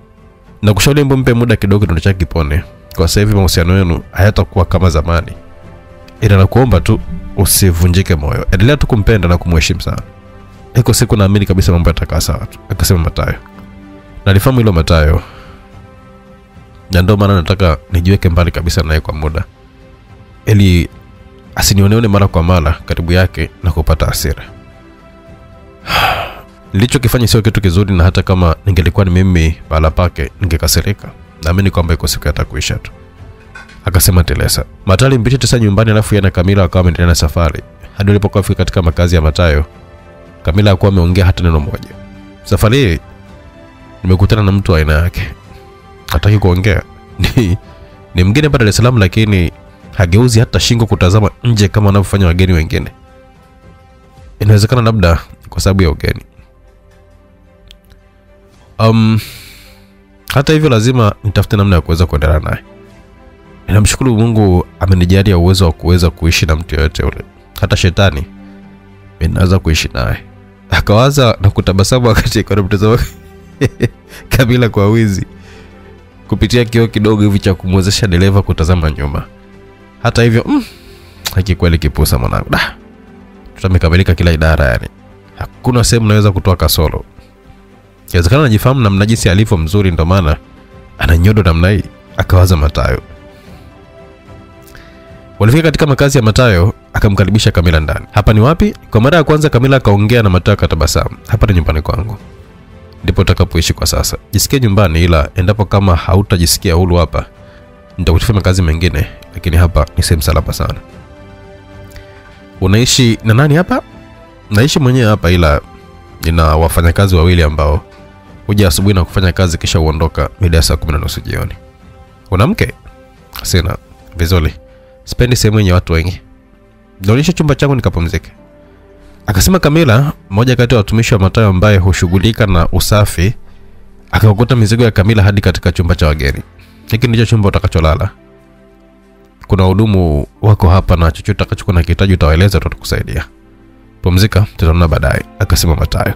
Na kushauri mpe muda kidogo kidonda chake kipone. Kwa sasa hivi mahusiano yenu hayatakuwa kama zamani. Ila nakuomba tu usivunjike moyo. Endelea tu kumpenda na kumheshimu sana. Iko siku naamini kabisa mambo yatakaa sawa tu, akasema Matayo. Nalifahamu hilo Matayo, na ndio maana nataka nijiweke mbali kabisa naye kwa muda, ili asinioneone mara kwa mara karibu yake na kupata hasira. Nilichokifanya sio kitu kizuri, na hata kama ningelikuwa ni mimi pahala pake ningekasirika. Naamini kwamba iko siku yatakuisha tu, akasema Telesa. Matali alimpisha tisa nyumbani, alafu yeye na Kamila wakawa wameendelea na safari hadi walipokuwa fika katika makazi ya Matayo. Kamila hakuwa ameongea hata neno moja. Safari hii nimekutana na mtu aina yake, hataki kuongea ni, ni mgeni hapa Dar es Salaam, lakini hageuzi hata shingo kutazama nje kama wanavyofanya wageni wengine. Inawezekana labda kwa sababu ya ugeni. Um, hata hivyo lazima nitafute namna ya kuweza kuendelea naye. Ninamshukuru Mungu amenijalia uwezo wa kuweza kuishi na mtu yoyote ule, hata shetani ninaweza kuishi naye. Akawaza na kutabasamu wakati kwa anamtazama Kamila kwa wizi kupitia kioo kidogo hivi cha kumwezesha dereva kutazama nyuma. Hata hivyo mm, hakikweli kipusa mwanangu, da tutamekamilika kila idara, yani hakuna sehemu naweza kutoa kasoro. Inawezekana najifahamu namna jinsi alivyo mzuri, ndo maana ana nyodo namna hii, akawaza Matayo. Walifika katika makazi ya Matayo, akamkaribisha Kamila ndani. Hapa ni wapi? Kwa mara ya kwanza Kamila akaongea na Matayo akatabasamu. Hapa ni nyumbani kwangu, ndipo utakapoishi kwa sasa. Jisikie nyumbani, ila endapo kama hautajisikia huru hapa, nitakutafuta makazi mengine, lakini hapa ni sehemu salama sana. Unaishi na nani hapa? naishi mwenyewe hapa ila nina wafanyakazi wawili ambao huja asubuhi na kufanya kazi kisha huondoka mida ya saa kumi na nusu jioni una mke sina vizuri sipendi sehemu yenye watu wengi Naonyesha chumba changu nikapumzike akasema kamila mmoja kati ya watumishi wa matayo ambaye hushughulika na usafi akaokota mizigo ya kamila hadi katika chumba cha wageni. Hiki ndicho chumba utakacholala. Kuna wahudumu wako hapa na chochote utakachokuwa na kihitaji utawaeleza tutakusaidia. Pumzika tutaona baadaye akasema matayo.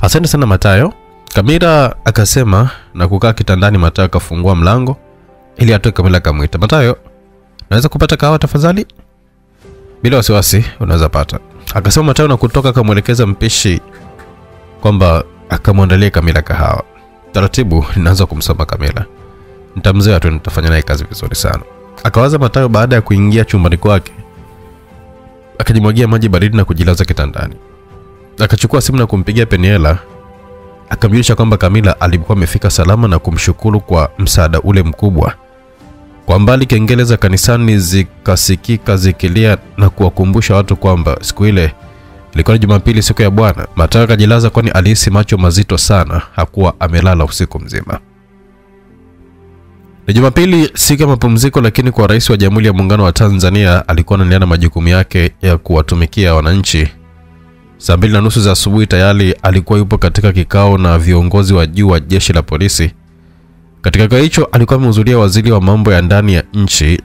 Asante sana matayo. Kamila akasema na kukaa kitandani matayo akafungua mlango ili atoe kamila akamwita. Matayo naweza kupata kahawa tafadhali bila wasiwasi unaweza pata. Akasema matayo na kutoka akamwelekeza mpishi kwamba akamwandalia kamila kahawa. Taratibu ninaanza kumsoma kamila. Nitamzoea tu nitafanya naye kazi vizuri sana. Akawaza matayo baada ya kuingia chumbani kwake akajimwagia maji baridi na kujilaza kitandani. Akachukua simu na kumpigia peniela akamjulisha kwamba kamila alikuwa amefika salama na kumshukuru kwa msaada ule mkubwa kwa mbali kengele za kanisani zikasikika zikilia na kuwakumbusha watu kwamba siku ile ilikuwa ni jumapili siku ya bwana. Matayo akajilaza kwani alihisi macho mazito sana. Hakuwa amelala usiku mzima. Ni jumapili siku ya mapumziko lakini kwa rais wa jamhuri ya muungano wa tanzania alikuwa anaendelea na majukumu yake ya kuwatumikia wananchi. Saa mbili na nusu za asubuhi tayari alikuwa yupo katika kikao na viongozi wa juu wa jeshi la polisi katika kikao hicho alikuwa amehudhuria waziri wa mambo ya ndani ya nchi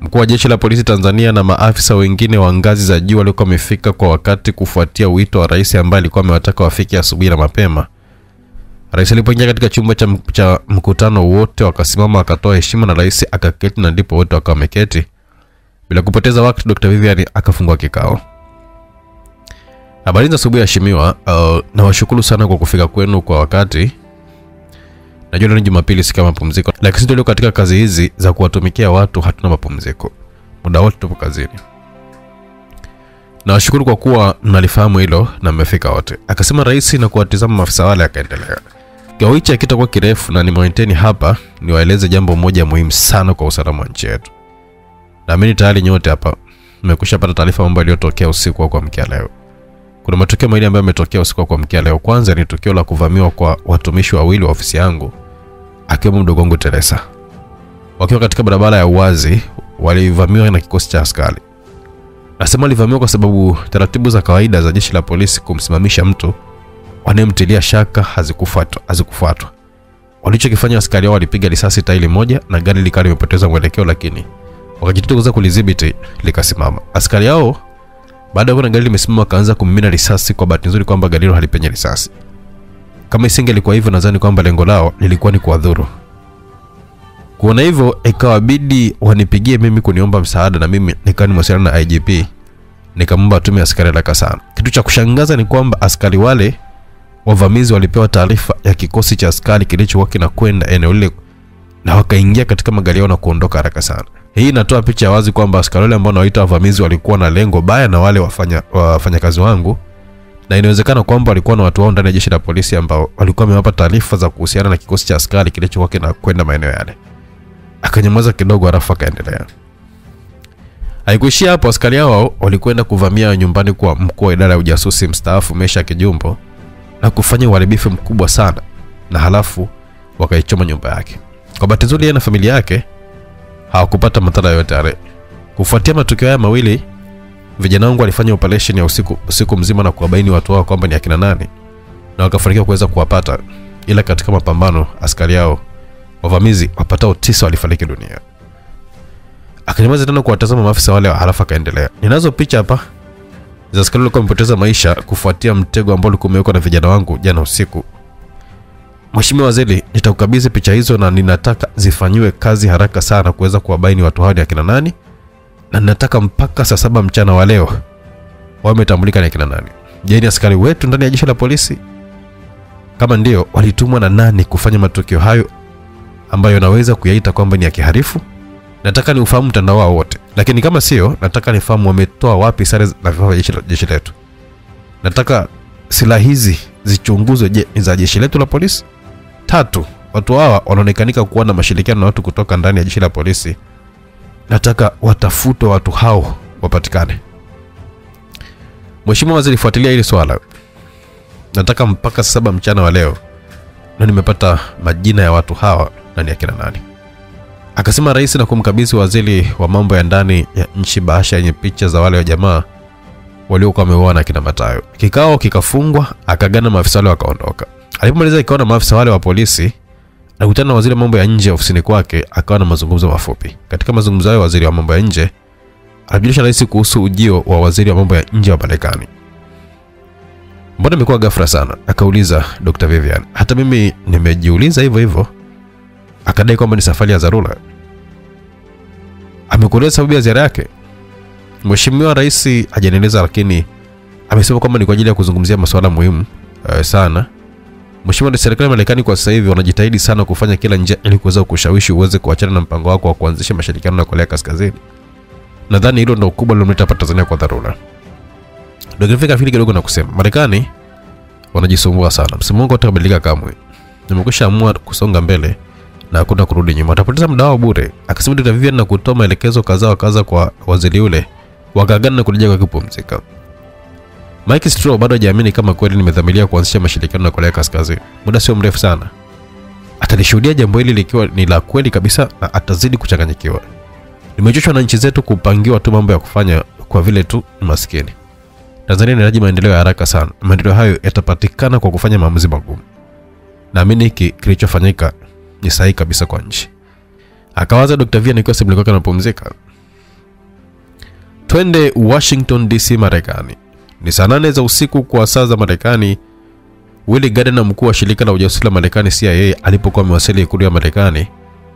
mkuu wa jeshi la polisi tanzania na maafisa wengine wa ngazi za juu waliokuwa wamefika kwa wakati kufuatia wito wa rais ambaye alikuwa amewataka wafike asubuhi na mapema. Rais alipoingia katika chumba cha, cha mkutano wote wakasimama wakatoa heshima na rais akaketi na ndipo wote wakawa wameketi. Bila kupoteza wakati dr vivian akafungua kikao. Habari za asubuhi waheshimiwa. uh, nawashukuru sana kwa kufika kwenu kwa wakati najua leo ni jumapili si kama mapumziko. Lakini tulio katika kazi hizi za kuwatumikia watu hatuna mapumziko. Muda wote tupo kazini. Nawashukuru kwa kuwa mnalifahamu hilo na mmefika wote. Akasema rais na kuwatizama maafisa wale akaendelea. Kikao hichi hakitakuwa kirefu na nimewaiteni hapa niwaeleze jambo moja muhimu sana kwa usalama wa nchi yetu. Naamini tayari nyote hapa mmekwisha pata taarifa mambo yaliyotokea usiku wa kuamkia leo kuna matukio mawili ambayo yametokea usiku wa kuamkia leo. Kwanza ni tukio la kuvamiwa kwa watumishi wawili wa ofisi yangu akiwemo mdogo wangu teresa. Wakiwa katika barabara ya uwazi walivamiwa na kikosi cha askari. Nasema walivamiwa kwa sababu taratibu za kawaida za jeshi la polisi kumsimamisha mtu wanayemtilia shaka hazikufuatwa hazikufuatwa. Walichokifanya askari hao walipiga risasi tairi moja na gari likawa limepoteza mwelekeo lakini wakajitokeza kulidhibiti likasimama. Askari hao baada ya kuona gari limesimama akaanza kumimina risasi kwa bahati nzuri kwamba gari hilo risasi. Kama isingelikuwa hivyo nadhani kwamba lengo lao lilikuwa ni kuwadhuru. Kuona hivyo ikawabidi wanipigie mimi kuniomba msaada na mimi nikawa nimewasiliana na igp nikamwomba atume askari haraka sana. Kitu cha kushangaza ni kwamba askari wale wavamizi walipewa taarifa ya kikosi cha askari kilichokuwa kinakwenda eneo lile na wakaingia katika magari yao na kuondoka haraka sana. Hii inatoa picha ya wazi kwamba askari wale ambao nawaita wavamizi walikuwa na lengo baya na wale wafanya wafanyakazi wangu na inawezekana kwamba walikuwa na watu wao ndani ya jeshi la polisi ambao walikuwa wamewapa taarifa za kuhusiana na kikosi cha askari kilichokuwa kinakwenda maeneo yale. Akanyamaza kidogo halafu akaendelea. Haikuishia hapo askari hao walikwenda kuvamia nyumbani kwa mkuu wa idara ya ujasusi mstaafu mesha kijumbo na kufanya uharibifu mkubwa sana na halafu wakaichoma nyumba yake kwa bahati nzuri yeye na familia yake hawakupata madhara yoyote yale. Kufuatia matukio haya mawili vijana wangu walifanya operation ya usiku, usiku mzima na kuwabaini watu wao kwamba ni akina nani na wakafanikiwa kuweza kuwapata. Ila katika mapambano askari yao wavamizi wapatao tisa walifariki dunia. Akanyamaza tena kuwatazama maafisa wale halafu akaendelea. Ninazo picha hapa za askari walikuwa wamepoteza maisha kufuatia mtego ambao ulikuwa umewekwa na vijana wangu jana usiku Mheshimiwa Waziri, nitakukabidhi picha hizo na ninataka zifanyiwe kazi haraka sana kuweza kuwabaini watu hao ni akina nani, na ninataka mpaka saa saba mchana wa leo wametambulika ni akina nani. Je, ni askari wetu ndani ya jeshi la polisi? Kama ndio, walitumwa na nani kufanya matukio hayo ambayo naweza kuyaita kwamba ni ya kiharifu? Nataka ni ufahamu mtandao wao wote, lakini kama sio, nataka nifahamu wametoa wapi sare na vifaa vya jeshi, letu. Nataka silaha hizi zichunguzwe, je, ni za jeshi letu la polisi? Tatu, watu hawa wanaonekanika kuwa na mashirikiano na watu kutoka ndani ya jeshi la polisi nataka watafutwe watu hao wapatikane. Mheshimiwa Waziri, fuatilia hili swala. Nataka mpaka saba mchana wa leo na nimepata majina ya watu hawa na ni akina nani. Akasema rais na kumkabidhi waziri wa mambo ya ndani ya nchi bahasha yenye picha za wale wa jamaa waliokuwa wameuana na kina Matayo. Kikao kikafungwa, akagana maafisa wale wakaondoka. Alipomaliza ikawa na maafisa wale wa polisi, alikutana na waziri wa mambo ya nje ofisini kwake, akawa na mazungumzo mafupi. Katika mazungumzo hayo, waziri wa mambo ya nje alimjulisha rais kuhusu ujio wa waziri wa mambo ya nje wa Marekani. Mbona imekuwa ghafla sana? Akauliza Dr. Vivian. Hata mimi nimejiuliza hivyo hivyo. Akadai kwamba ni safari ya dharura. Amekueleza sababu ya ziara yake? Mheshimiwa Rais hajanieleza, lakini amesema kwamba ni kwa ajili ya kuzungumzia masuala muhimu uh, sana. Mheshimiwa, serikali ya Marekani kwa sasa hivi wanajitahidi sana kufanya kila njia ili kuweza kushawishi uweze kuachana na mpango wako wa kuanzisha mashirikiano na Korea Kaskazini. Nadhani hilo ndo kubwa lilomleta hapa Tanzania kwa dharura. Ndio fikiri kidogo na kusema Marekani wanajisumbua sana. Msimu wangu utabadilika kamwe. Nimekwisha amua kusonga mbele na hakuna kurudi nyuma. Atapoteza muda wao bure. Akasema Dr. Vivian na kutoa maelekezo kadhaa wa kadhaa kwa waziri yule. Wakaagana na kurejea kwa kupumzika. Mike Straw bado hajaamini kama kweli nimedhamiria kuanzisha mashirikiano na Korea Kaskazini. Muda sio mrefu sana. Atalishuhudia jambo hili likiwa ni la kweli kabisa na atazidi kuchanganyikiwa. Nimechoshwa na nchi zetu kupangiwa tu mambo ya kufanya kwa vile tu ni maskini. Tanzania inahitaji maendeleo ya haraka sana. Maendeleo hayo yatapatikana kwa kufanya maamuzi magumu. Naamini hiki kilichofanyika ni sahihi kabisa kwa nchi. Akawaza Dr. Vian nikiwa sebuleni kwake anapumzika. Twende Washington DC, Marekani. Ni saa nane za usiku kwa saa za Marekani. Willy Gardner, mkuu wa shirika la ujasusi la Marekani CIA, alipokuwa amewasili ikulu ya Marekani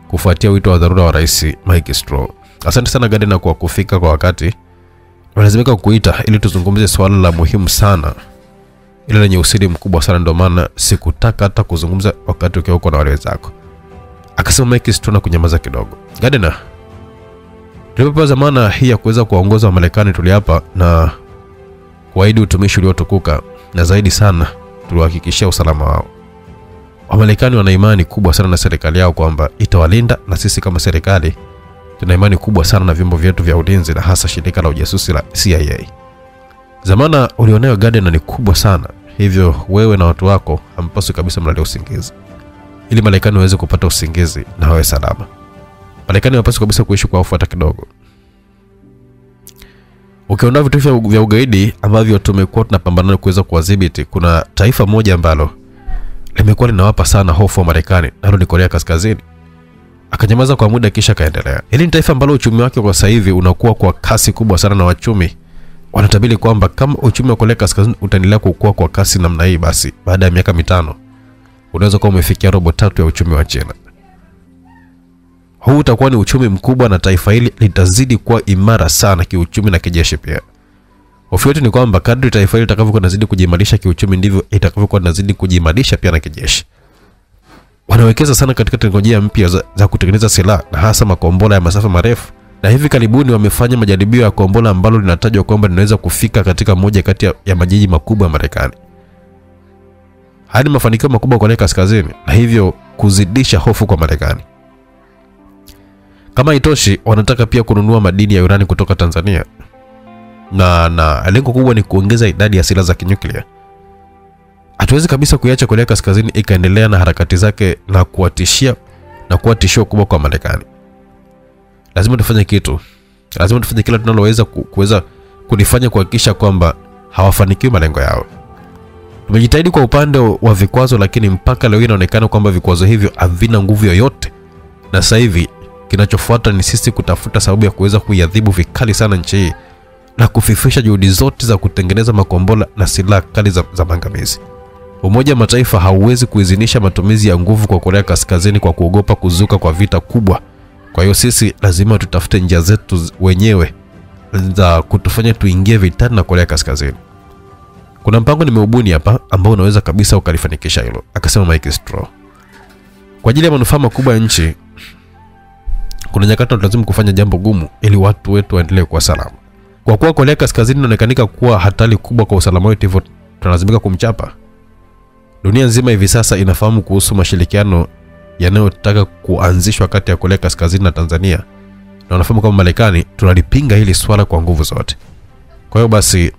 kufuatia wito wa dharura wa Rais Mike Stroh. Asante sana Gardner kwa kufika kwa wakati. Nalazimika kukuita ili tuzungumze swala la muhimu sana, ile lenye usiri mkubwa sana, ndio maana sikutaka hata kuzungumza wakati ukiwa uko na wale wenzako. Akasema Mike Stroh na kunyamaza kidogo. Gardner, tulipopewa zamana hii ya kuweza kuwaongoza wa Marekani, tuliapa na kuahidi utumishi uliotukuka na zaidi sana tuliwahakikishia usalama wao. Wamarekani wana imani kubwa sana na serikali yao kwamba itawalinda, na sisi kama serikali tuna imani kubwa sana na vyombo vyetu vya ulinzi na hasa shirika la ujasusi la CIA. Zamana ulionayo Gardner ni kubwa sana, hivyo wewe na watu wako hampaswi kabisa mlale usingizi, ili Marekani waweze kupata usingizi na wawe salama. Marekani hawapaswi kabisa kuishi kwa hofu hata kidogo. Ukiondoa vitu vya, ugaidi ambavyo tumekuwa tunapambana kuweza kuwadhibiti, kuna taifa moja ambalo limekuwa linawapa sana hofu wa Marekani, nalo ni Korea Kaskazini. Akanyamaza kwa muda, kisha akaendelea. Hili ni taifa ambalo uchumi wake kwa sasa hivi unakuwa kwa kasi kubwa sana, na wachumi wanatabiri kwamba kama uchumi wa Korea Kaskazini utaendelea kukua kwa kasi namna hii, basi baada ya miaka mitano unaweza kuwa umefikia robo tatu ya uchumi wa China. Huu utakuwa ni uchumi mkubwa na taifa hili litazidi kuwa imara sana kiuchumi na kijeshi pia. Hofu yetu ni kwamba kadri taifa hili litakavyokuwa linazidi kujiimarisha kiuchumi ndivyo itakavyokuwa linazidi kujiimarisha pia na kijeshi. Wanawekeza sana katika teknolojia mpya za, za kutengeneza silaha na hasa makombora ya masafa marefu, na hivi karibuni wamefanya majaribio ya kombora ambalo linatajwa kwamba linaweza kufika katika moja kati ya, ya majiji makubwa ya Marekani. Haya ni mafanikio makubwa kwa Kaskazini na hivyo kuzidisha hofu kwa Marekani. Kama itoshi, wanataka pia kununua madini ya urani kutoka Tanzania, na na lengo kubwa ni kuongeza idadi ya silaha za kinyuklia. Hatuwezi kabisa kuiacha Korea Kaskazini ikaendelea na harakati zake na kuwatishia na kuwa tishio kubwa kwa Marekani. Lazima tufanye kitu, lazima tufanye kila tunaloweza ku- kuweza kulifanya kuhakikisha kwamba hawafanikiwi malengo yao. Tumejitahidi kwa upande wa vikwazo, lakini mpaka leo inaonekana kwamba vikwazo hivyo havina nguvu yoyote, na sasa hivi kinachofuata ni sisi kutafuta sababu ya kuweza kuiadhibu vikali sana nchi hii na kufifisha juhudi zote za kutengeneza makombola na silaha kali za, za maangamizi. Umoja wa Mataifa hauwezi kuidhinisha matumizi ya nguvu kwa Korea Kaskazini kwa kuogopa kuzuka kwa vita kubwa. Kwa hiyo sisi lazima tutafute njia zetu wenyewe za kutufanya tuingie vitani na Korea Kaskazini. Kuna mpango nimeubuni hapa ambao unaweza kabisa ukalifanikisha hilo, akasema Mike Straw. Kwa ajili ya manufaa makubwa ya nchi, kuna nyakati lazima kufanya jambo gumu ili watu wetu waendelee kuwa salama. Kwa kuwa Korea Kaskazini inaonekanika kuwa hatari kubwa kwa usalama wetu, hivyo tunalazimika kumchapa. Dunia nzima hivi sasa inafahamu kuhusu mashirikiano yanayotaka kuanzishwa kati ya Korea Kaskazini na Tanzania na wanafahamu kama Marekani tunalipinga hili swala kwa nguvu zote. Kwa hiyo basi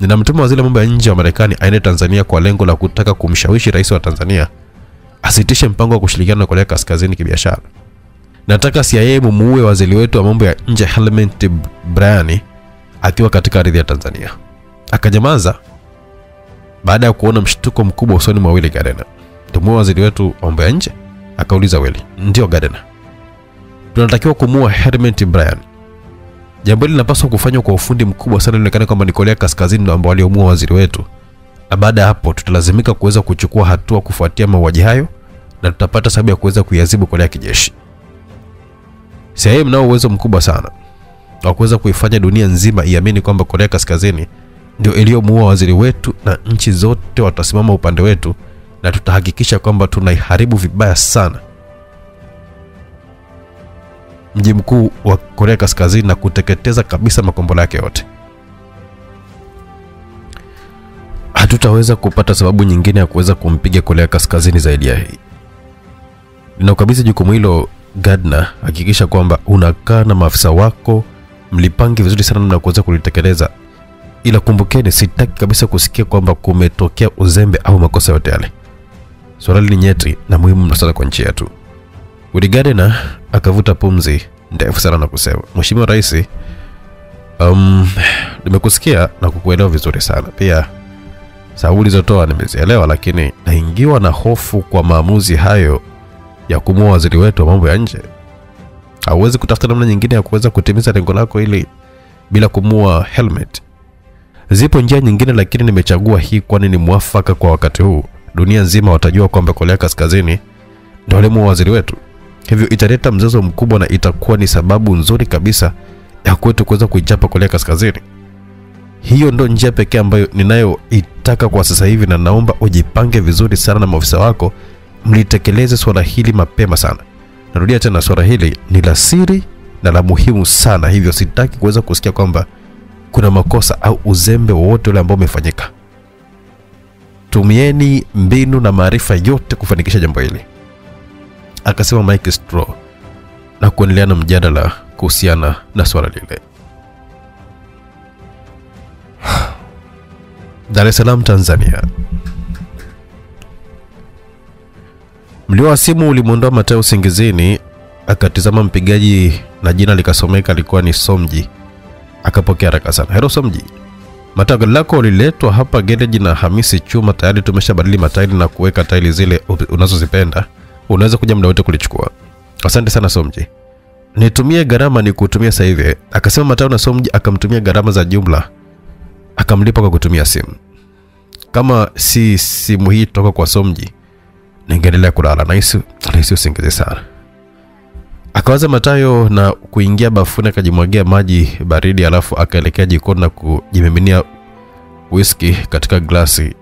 ninamtuma waziri mambo ya nje wa Marekani aende Tanzania kwa lengo la kutaka kumshawishi rais wa Tanzania asitishe mpango wa kushirikiana na Korea Kaskazini kibiashara. Nataka CIA mumuue waziri wetu wa mambo ya nje Helmut Brian akiwa katika ardhi ya Tanzania. Akanyamaza baada ya kuona mshtuko mkubwa usoni mwa Willy Gardner. Tumuue waziri wetu wa mambo ya nje? Akauliza Willy. Ndio Gardner. Tunatakiwa kumuua Helmut Brian. Jambo hili linapaswa kufanywa kwa ufundi mkubwa sana, inaonekana kwamba ni Korea Kaskazini ndio ambao waliomuua waziri wetu, na baada ya hapo tutalazimika kuweza kuchukua hatua kufuatia mauaji hayo, na tutapata sababu ya kuweza kuiadhibu Korea kijeshi. CIA mnao uwezo mkubwa sana wa kuweza kuifanya dunia nzima iamini kwamba Korea Kaskazini ndio iliyomuua waziri wetu, na nchi zote watasimama upande wetu, na tutahakikisha kwamba tunaiharibu vibaya sana mji mkuu wa Korea Kaskazini na kuteketeza kabisa makombora yake yote. Hatutaweza kupata sababu nyingine ya kuweza kumpiga Korea Kaskazini zaidi ya hii. Ninaukabidhi jukumu hilo Gardner, hakikisha kwamba unakaa na maafisa wako mlipange vizuri sana na kuweza kulitekeleza, ila kumbukeni, sitaki kabisa kusikia kwamba kumetokea uzembe au makosa yote yale. Swala ni nyeti na muhimu sana kwa nchi yetu. Willy Gardner akavuta pumzi ndefu sana na kusema, Mheshimiwa Rais, um, nimekusikia na kukuelewa vizuri sana. Pia sababu ulizotoa nimezielewa, lakini naingiwa na hofu kwa maamuzi hayo ya kumua waziri wetu wa mambo ya nje. Hauwezi kutafuta namna nyingine ya kuweza kutimiza lengo lako ili bila kumua Helmet. Zipo njia nyingine, lakini nimechagua hii kwani ni mwafaka kwa wakati huu. Dunia nzima watajua kwamba Korea Kaskazini ndio walimuua waziri wetu hivyo italeta mzozo mkubwa na itakuwa ni sababu nzuri kabisa ya kwetu kuweza kuichapa Korea Kaskazini. Hiyo ndo njia pekee ambayo ninayoitaka kwa sasa hivi, na naomba ujipange vizuri sana na maofisa wako, mlitekeleze swala hili mapema sana. Narudia tena, swala hili ni la siri na la muhimu sana, hivyo sitaki kuweza kusikia kwamba kuna makosa au uzembe wowote ule ambao umefanyika. Tumieni mbinu na maarifa yote kufanikisha jambo hili akasema Mike Straw na kuendelea na mjadala kuhusiana na swala lile. Dar es Salaam, Tanzania. Mlio wa simu ulimwondoa Mateo usingizini, akatizama mpigaji na jina likasomeka alikuwa ni Somji. Akapokea haraka sana. Hero Somji, Mateo, gari lako liletwa hapa gereji na Hamisi Chuma, tayari tumeshabadili matairi na kuweka tairi zile unazozipenda unaweza kuja muda wote kulichukua. Asante sana Somji. Nitumie gharama ni kutumia sasa hivi. Akasema Matao na Somji akamtumia gharama za jumla. Akamlipa kwa kutumia simu. Kama si simu hii toka kwa Somji, ningeendelea kulala nahisi hisi usingizi sana. Akawaza Matayo na kuingia bafuni akajimwagia maji baridi alafu akaelekea jikoni na kujimiminia whisky katika glasi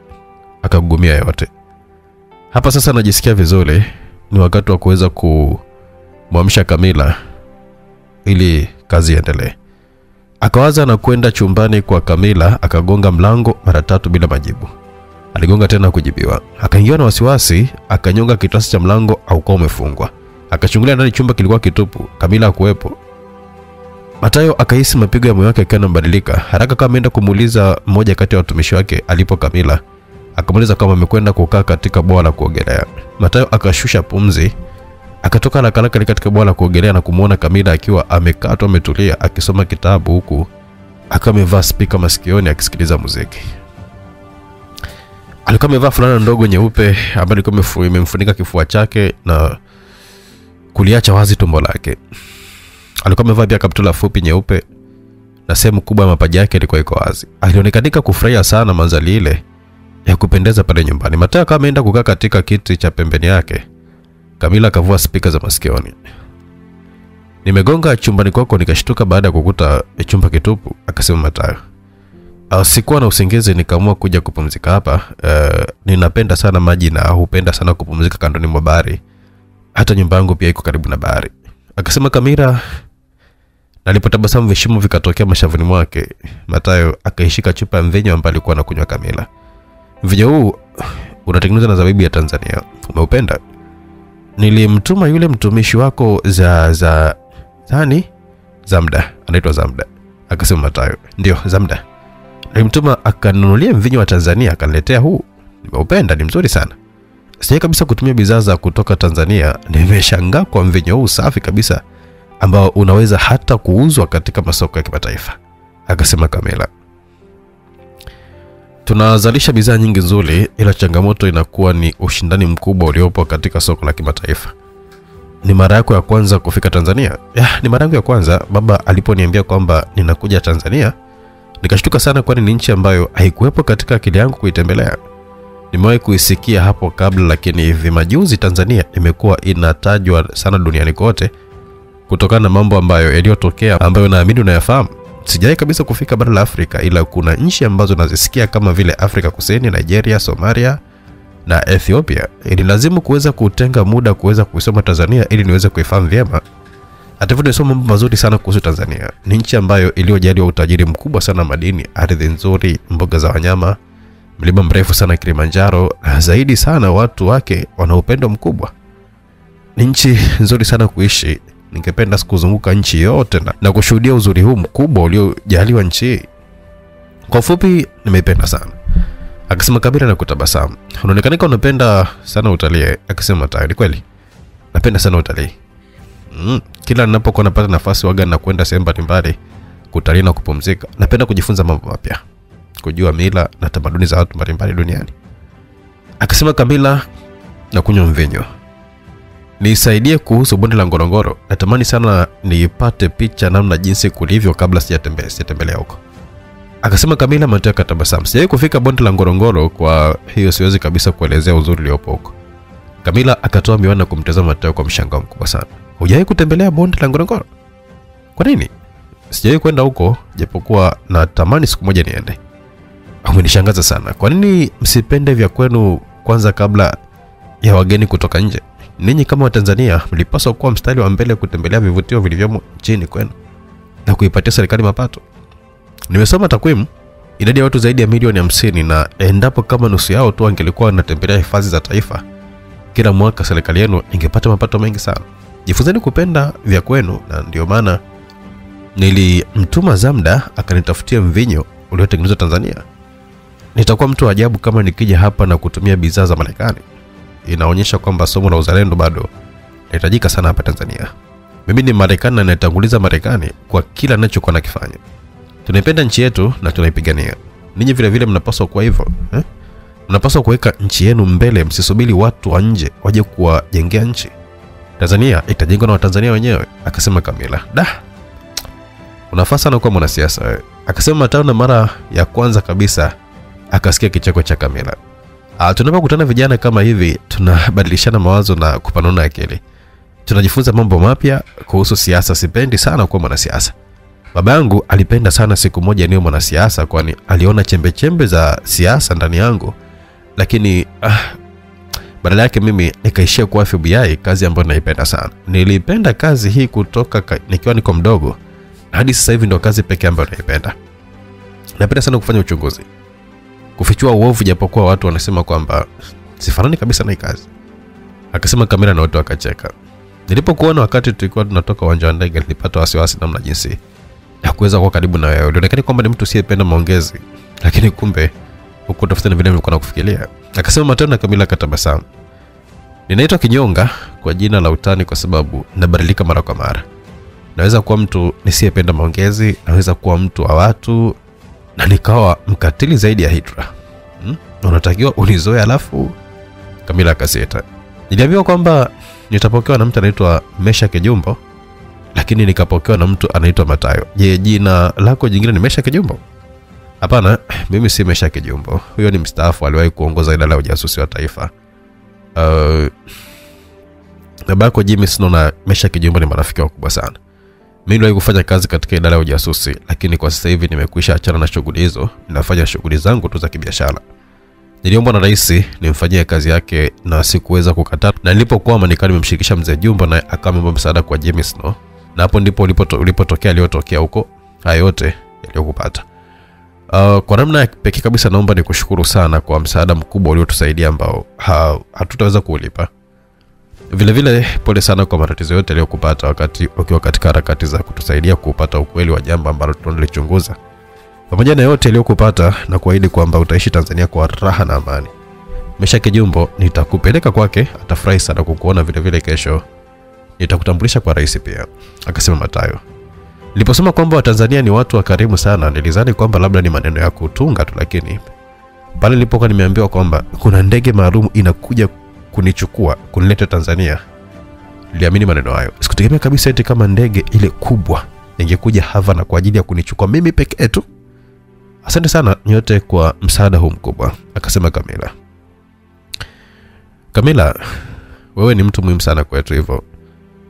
akagumia yote. Hapa sasa najisikia vizuri ni wakati wa kuweza kumwamsha Kamila ili kazi iendelee. Akawaza na kwenda chumbani kwa Kamila, akagonga mlango mara tatu bila majibu. Aligonga tena kujibiwa. Akaingiwa na wasiwasi, akanyonga kitasa cha mlango aukuwa umefungwa. Akachungulia ndani, chumba kilikuwa kitupu, Kamila hakuwepo. Matayo akahisi mapigo ya moyo wake akiwa yanabadilika. Haraka kama ameenda kumuuliza mmoja kati ya watumishi wake alipo Kamila, akamuuliza kama amekwenda kukaa katika bwawa la kuogelea. Matayo akashusha pumzi, akatoka haraka haraka katika bwawa la kuogelea na kumwona Kamila akiwa amekaa tu ametulia akisoma kitabu huku akiwa amevaa spika masikioni akisikiliza muziki. Alikuwa amevaa fulana ndogo nyeupe ambayo ilikuwa imemfunika kifua chake na kuliacha wazi tumbo lake. Alikuwa amevaa pia kaptula fupi nyeupe na sehemu kubwa ya mapaja yake ilikuwa iko wazi. Alionekanika kufurahia sana manzali ile ya kupendeza pale nyumbani. Mateo kama ameenda kukaa katika kiti cha pembeni yake. Kamila akavua spika za masikioni. Nimegonga chumbani kwako nikashtuka baada ya kukuta chumba kitupu, akasema Mateo. Uh, sikuwa na usingizi nikaamua kuja kupumzika hapa. Uh, ninapenda sana maji na hupenda sana kupumzika kandoni mwa bahari. Hata nyumba yangu pia iko karibu na bahari. Akasema Kamira. Nalipotabasamu vishimo vikatokea mashavuni mwake. Matayo akaishika chupa ya mvinyo ambayo alikuwa anakunywa Kamila. Mvinyo huu unatengenezwa na zabibu ya Tanzania. Umeupenda? Nilimtuma yule mtumishi wako za za zani Zamda, anaitwa Zamda. Akasema Matayo, ndio Zamda. Nilimtuma akanunulia mvinyo wa Tanzania, akaniletea huu. Nimeupenda, ni mzuri sana. Sijawahi kabisa kutumia bidhaa za kutoka Tanzania. Nimeshangaa kwa mvinyo huu safi kabisa ambao unaweza hata kuuzwa katika masoko ya kimataifa, akasema Kamela. Tunazalisha bidhaa nyingi nzuri, ila changamoto inakuwa ni ushindani mkubwa uliopo katika soko la kimataifa. Ni mara yako ya kwanza kufika Tanzania? Ya, ni mara yangu ya kwanza. Baba aliponiambia kwamba ninakuja Tanzania, nikashtuka sana, kwani ni nchi ambayo haikuwepo katika akili yangu kuitembelea. Nimewahi kuisikia hapo kabla, lakini hivi majuzi Tanzania imekuwa inatajwa sana duniani kote kutokana na mambo ambayo yaliyotokea ambayo naamini unayafahamu. Sijawahi kabisa kufika bara la Afrika, ila kuna nchi ambazo nazisikia kama vile Afrika Kusini, Nigeria, Somalia na Ethiopia. Ililazimu kuweza kutenga muda kuweza kuisoma Tanzania ili niweze kuifahamu vyema. Hata hivyo, nimesoma mambo mazuri sana kuhusu Tanzania. Ni nchi ambayo iliyojaliwa utajiri mkubwa sana madini, ardhi nzuri, mboga za wanyama, mlima mrefu sana Kilimanjaro, na zaidi sana watu wake wana upendo mkubwa. Ni nchi nzuri sana kuishi. Ningependa kuzunguka nchi yote na, na kushuhudia uzuri huu mkubwa uliojaliwa nchi. Kwa ufupi, nimeipenda sana, akasema Kabila na kutabasamu. Unaonekanika unapenda sana utalii, akasema tayari kweli napenda sana utalii. Mm, kila ninapokuwa napata nafasi waga na kwenda sehemu mbalimbali kutalii na kupumzika. Napenda kujifunza mambo mapya, kujua mila na tamaduni za watu mbalimbali duniani, akasema Kabila na kunywa mvinyo. Nisaidie kuhusu bonde la Ngorongoro. Natamani sana niipate picha namna jinsi kulivyo kabla sijatembea sijatembelea huko. Akasema Kamila Mateo akatabasamu. sijawai kufika bonde la Ngorongoro, kwa hiyo siwezi kabisa kuelezea uzuri uliopo huko. Kamila akatoa miwani na kumtazama Tayo kwa mshangao mkubwa sana. Hujawahi kutembelea bonde la Ngorongoro? Kwa nini? Sijawahi kwenda huko, japokuwa natamani siku moja niende. Umenishangaza sana. Kwa nini msipende vya kwenu kwanza kabla ya wageni kutoka nje? Ninyi kama Watanzania mlipaswa kuwa mstari wa mbele kutembelea vivutio vilivyomo nchini kwenu na kuipatia serikali mapato. Nimesoma takwimu, idadi ya watu zaidi ya milioni hamsini, na endapo kama nusu yao tu angelikuwa wanatembelea hifadhi za taifa kila mwaka, serikali yenu ingepata mapato mengi sana. Jifunzeni kupenda vya kwenu, na ndio maana nilimtuma Zamda akanitafutia mvinyo uliotengenezwa Tanzania. Nitakuwa mtu wa ajabu kama nikija hapa na kutumia bidhaa za Marekani inaonyesha kwamba somo la uzalendo bado linahitajika sana hapa Tanzania. Mimi ni Marekani na naitanguliza Marekani kwa kila ninachokuwa nakifanya. Tunaipenda nchi yetu na tunaipigania. Ninyi vile vile mnapaswa kuwa hivyo eh? Mnapaswa kuweka nchi yenu mbele, msisubiri watu wa nje waje kuwajengea nchi. Tanzania itajengwa na Watanzania wenyewe, akasema Kamila. Da, unafaa sana kuwa mwanasiasa wewe, akasema Matao, na mara ya kwanza kabisa akasikia kicheko cha Kamila. Uh, tunapokutana vijana kama hivi tunabadilishana mawazo na kupanua akili, tunajifunza mambo mapya kuhusu siasa. Sipendi sana kuwa mwanasiasa. Baba yangu alipenda sana siku moja niwe mwanasiasa, kwani aliona chembechembe chembe za siasa ndani yangu, lakini ah, badala yake mimi nikaishia kuwa FBI, kazi ambayo naipenda sana. Nilipenda kazi hii kutoka ka, nikiwa niko mdogo hadi sasa hivi, ndio kazi pekee ambayo naipenda. Napenda sana kufanya uchunguzi kufichua uovu, japokuwa watu wanasema kwamba sifanani kabisa na kazi, akasema kamera na watu wakacheka. Nilipokuona wakati tulikuwa tunatoka uwanja wa ndege, nilipata wasiwasi namna jinsi ya kuweza kuwa karibu na wewe. Ulionekana kwamba ni mtu usiyependa maongezi, lakini kumbe huko na vile nilikuwa nakufikiria, akasema Matendo na Kamila akatabasamu. Ninaitwa Kinyonga kwa jina la utani kwa sababu nabadilika mara kwa mara. Naweza kuwa mtu nisiyependa maongezi, naweza kuwa mtu wa watu na nikawa mkatili zaidi ya Hitra. Hmm? Unatakiwa unizoe. Alafu Kamila akaseta. niliambiwa kwamba nitapokewa na mtu anaitwa Mesha Kijumbo, lakini nikapokewa na mtu anaitwa Matayo. Je, jina lako jingine ni Mesha Kijumbo? Hapana, mimi si Mesha Kijumbo. Huyo ni mstaafu, aliwahi kuongoza idara ya ujasusi wa taifa. Uh, babako Jimmy Sino na Mesha Kijumbo ni marafiki wakubwa sana. Mimi niliwahi kufanya kazi katika idara ya ujasusi, lakini kwa sasa hivi nimekwisha achana na shughuli hizo, ninafanya shughuli zangu tu za kibiashara. Niliombwa na rais nimfanyie kazi yake na sikuweza kukataa, na nilipokwama nikawa nimemshirikisha mzee Jumba na akaomba msaada kwa Jimmy Snow, na hapo ndipo ulipotokea ulipo aliyotokea huko, haya yote yaliyokupata. Uh, kwa namna ya pekee kabisa naomba nikushukuru sana kwa msaada mkubwa uliotusaidia ambao ha, hatutaweza kuulipa. vilevile pole sana kwa matatizo yote aliyokupata wakati ukiwa katika harakati za kutusaidia kupata ukweli wa jambo ambalo tunalichunguza. Pamoja na yote yaliyokupata na kuahidi kwamba utaishi tanzania kwa raha na amani. Mesha kijumbo nitakupeleka kwake atafurahi sana kukuona vilevile kesho. Nitakutambulisha kwa rais pia akasema matayo niliposoma kwamba watanzania ni watu wa karimu sana nilizani kwamba labda ni maneno ya kutunga tu lakini pale nilipokuwa nimeambiwa kwamba kuna ndege maalum inakuja kunichukua kunileta tanzania niliamini maneno hayo. Sikutegemea kabisa eti kama ndege ile kubwa ingekuja havana kwa ajili ya kunichukua mimi pekee tu. Asante sana nyote kwa msaada huu mkubwa akasema kamila. Kamila wewe ni mtu muhimu sana kwetu hivyo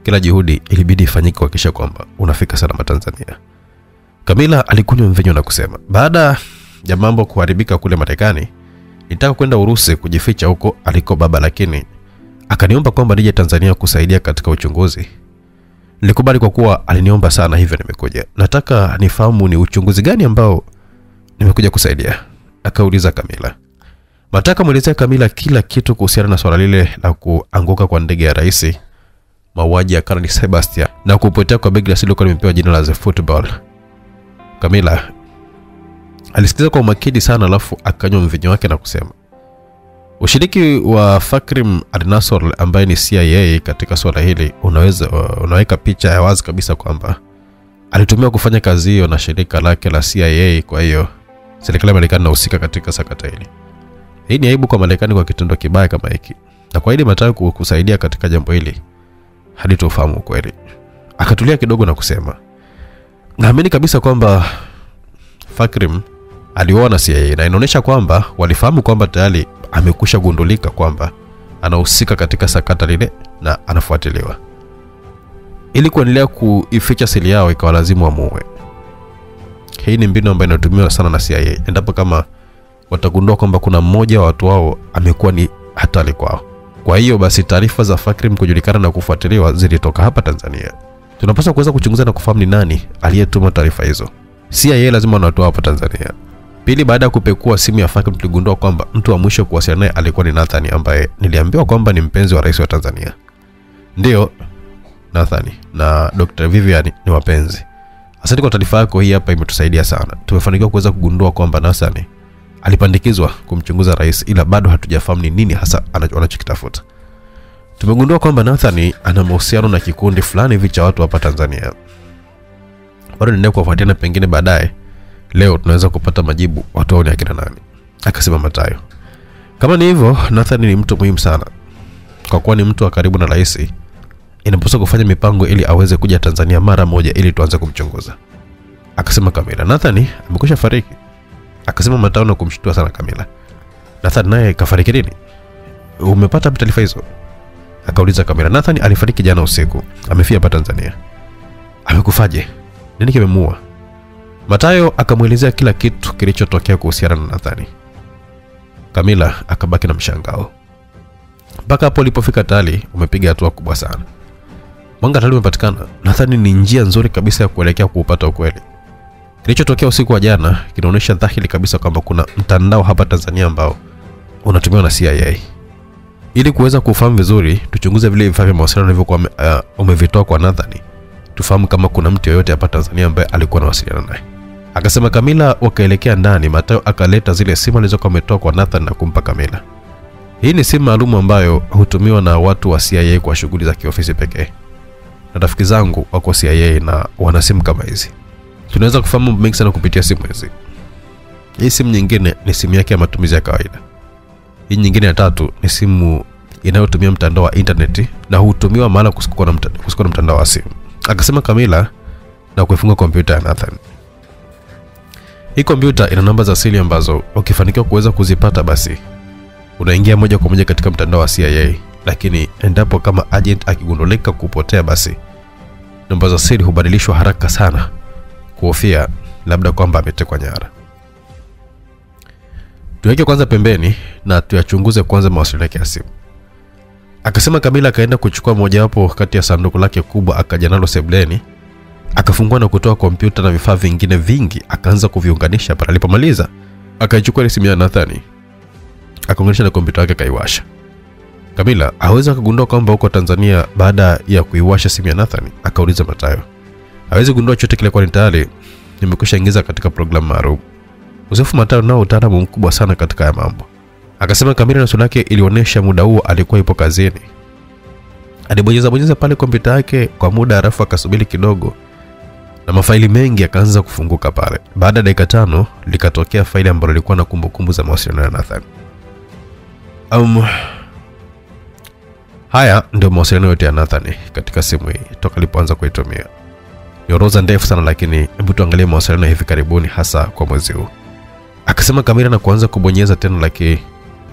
kila juhudi ilibidi ifanyike kuhakikisha kwamba unafika salama tanzania. Kamila alikunywa mvinyo na kusema baada ya mambo kuharibika kule marekani nitaka kwenda urusi kujificha huko aliko baba lakini akaniomba kwamba nije tanzania kusaidia katika uchunguzi. Nilikubali kwa kuwa aliniomba sana hivyo nimekuja. Nataka nifahamu ni uchunguzi gani ambao nimekuja kusaidia. Akauliza kamila. Mataka mwelezea kamila kila kitu kuhusiana na swala lile la kuanguka kwa ndege ya raisi mauaji ya Karl sebastian na kupotea kwa begi la silokuwa limepewa jina la the football. Kamila alisikiza kwa umakini sana alafu akanywa mvinyo wake na kusema ushiriki wa fakrim Adnasor ambaye ni cia katika suala hili unaweza unaweka picha ya wazi kabisa kwamba alitumia kufanya kazi hiyo na shirika lake la cia kwa hiyo serikali ya marekani inahusika katika sakata hili. Hii ni aibu kwa marekani kwa kitendo kibaya kama hiki. Na kwa hili mataka kusaidia katika jambo hili hadi tufahamu ukweli. Akatulia kidogo na kusema naamini kabisa kwamba fakrim aliona na cia na inaonyesha kwamba walifahamu kwamba tayari amekusha gundulika kwamba anahusika katika sakata lile na anafuatiliwa. Ili kuendelea kuificha siri yao ikawalazimu wamuue. Hii ni mbinu ambayo inatumiwa sana na cia endapo kama watagundua kwamba kuna mmoja wa watu wao amekuwa ni hatari kwao kwa hiyo basi taarifa za fakrim kujulikana na kufuatiliwa zilitoka hapa tanzania. Tunapaswa kuweza kuchunguza na kufahamu ni nani aliyetuma taarifa hizo. Cia lazima wanatoa hapa tanzania. Pili baada ya kupekua simu ya fakrim tuligundua kwamba mtu wa mwisho kuwasiliana naye alikuwa ni Nathan ambaye niliambiwa kwamba ni mpenzi wa rais wa tanzania. Ndio Nathan na dr vivian ni wapenzi. Asante kwa taarifa yako hii hapa imetusaidia sana. Tumefanikiwa kuweza kugundua kwamba nathani alipandikizwa kumchunguza rais ila bado hatujafahamu ni nini hasa anachokitafuta. tumegundua kwamba Nathan ana mahusiano na kikundi fulani hivi cha watu hapa tanzania. Bado ninae kuwafuatiana pengine baadaye leo tunaweza kupata majibu watu hao ni akina nani akasema matayo. Kama ni hivyo Nathan ni mtu muhimu sana. Kwa kuwa ni mtu wa karibu na rais inapaswa kufanya mipango ili aweze kuja tanzania mara moja ili tuanze kumchunguza. Akasema kamila Nathan amekwisha fariki akasema matao na kumshtua sana kamila. Nathan naye kafariki lini? Umepata taarifa hizo? Akauliza kamila. Nathan alifariki jana usiku. Amefia hapa tanzania. Amekufaje? Nini kimemuua? Matayo akamwelezea kila kitu kilichotokea kuhusiana na nathani. Kamila akabaki na mshangao. Mpaka hapo ulipofika tali umepiga hatua kubwa sana. Mwanga tali umepatikana. Nathani ni njia nzuri kabisa ya kuelekea kuupata ukweli kilichotokea usiku wa jana kinaonyesha dhahiri kabisa kwamba kuna mtandao hapa tanzania ambao unatumiwa na cia ili kuweza kufahamu vizuri tuchunguze vile vifaa vya mawasiliano vilivyokuwa uh, umevitoa kwa Nadhani, tufahamu kama kuna mtu yoyote hapa tanzania ambaye alikuwa anawasiliana naye. Akasema kamila wakaelekea ndani matayo akaleta zile simu alizokuwa ametoa kwa nathan na kumpa kamila. Hii ni simu maalum ambayo hutumiwa na watu wa cia kwa shughuli za kiofisi pekee. Na rafiki zangu wako cia na wana simu kama hizi tunaweza kufahamu mengi sana kupitia simu hizi hii simu nyingine ni simu yake ya matumizi ya kawaida. Hii nyingine ya tatu ni simu inayotumia mtandao wa intaneti na hutumiwa mahala kusikuwa na, na mtandao wa simu. Akasema kamila na kuifunga kompyuta ya nathan. Hii kompyuta ina namba za siri ambazo ukifanikiwa kuweza kuzipata basi unaingia moja kwa moja katika mtandao wa cia lakini endapo kama agent akigundulika kupotea basi namba za siri hubadilishwa haraka sana kuhofia labda kwamba ametekwa nyara. Tuweke kwanza pembeni na tuyachunguze kwanza mawasiliano yake ya simu. Akasema kamila akaenda kuchukua mojawapo kati ya sanduku lake kubwa akaja nalo sebleni akafungua na kutoa kompyuta na vifaa vingine vingi akaanza kuviunganisha pale alipomaliza. Akaichukua ile simu ya nathani akaunganisha na kompyuta yake akaiwasha. Kamila aweza akagundua kwamba huko Tanzania baada ya kuiwasha simu ya nathani? Akauliza Matayo. Hawezi gundua chote kile, kwani tayari nimekwisha ingiza katika programu maalum. Uzoefu Matayo nao utaalamu mkubwa sana katika ya mambo. Akasema kamera na sura yake ilionyesha muda huo alikuwa ipo kazini. Alibonyeza bonyeza pale kompyuta yake kwa muda, halafu akasubiri kidogo na mafaili mengi yakaanza kufunguka pale. Baada ya dakika tano likatokea faili ambalo lilikuwa na kumbukumbu za mawasiliano ya Nathan. Um, haya ndio mawasiliano yote ya Nathan katika simu hii toka alipoanza kuitumia. Ni orodha ndefu sana, lakini hebu tuangalie mawasiliano hivi karibuni, hasa kwa mwezi huu. Akasema Kamila na kuanza kubonyeza tena, laki,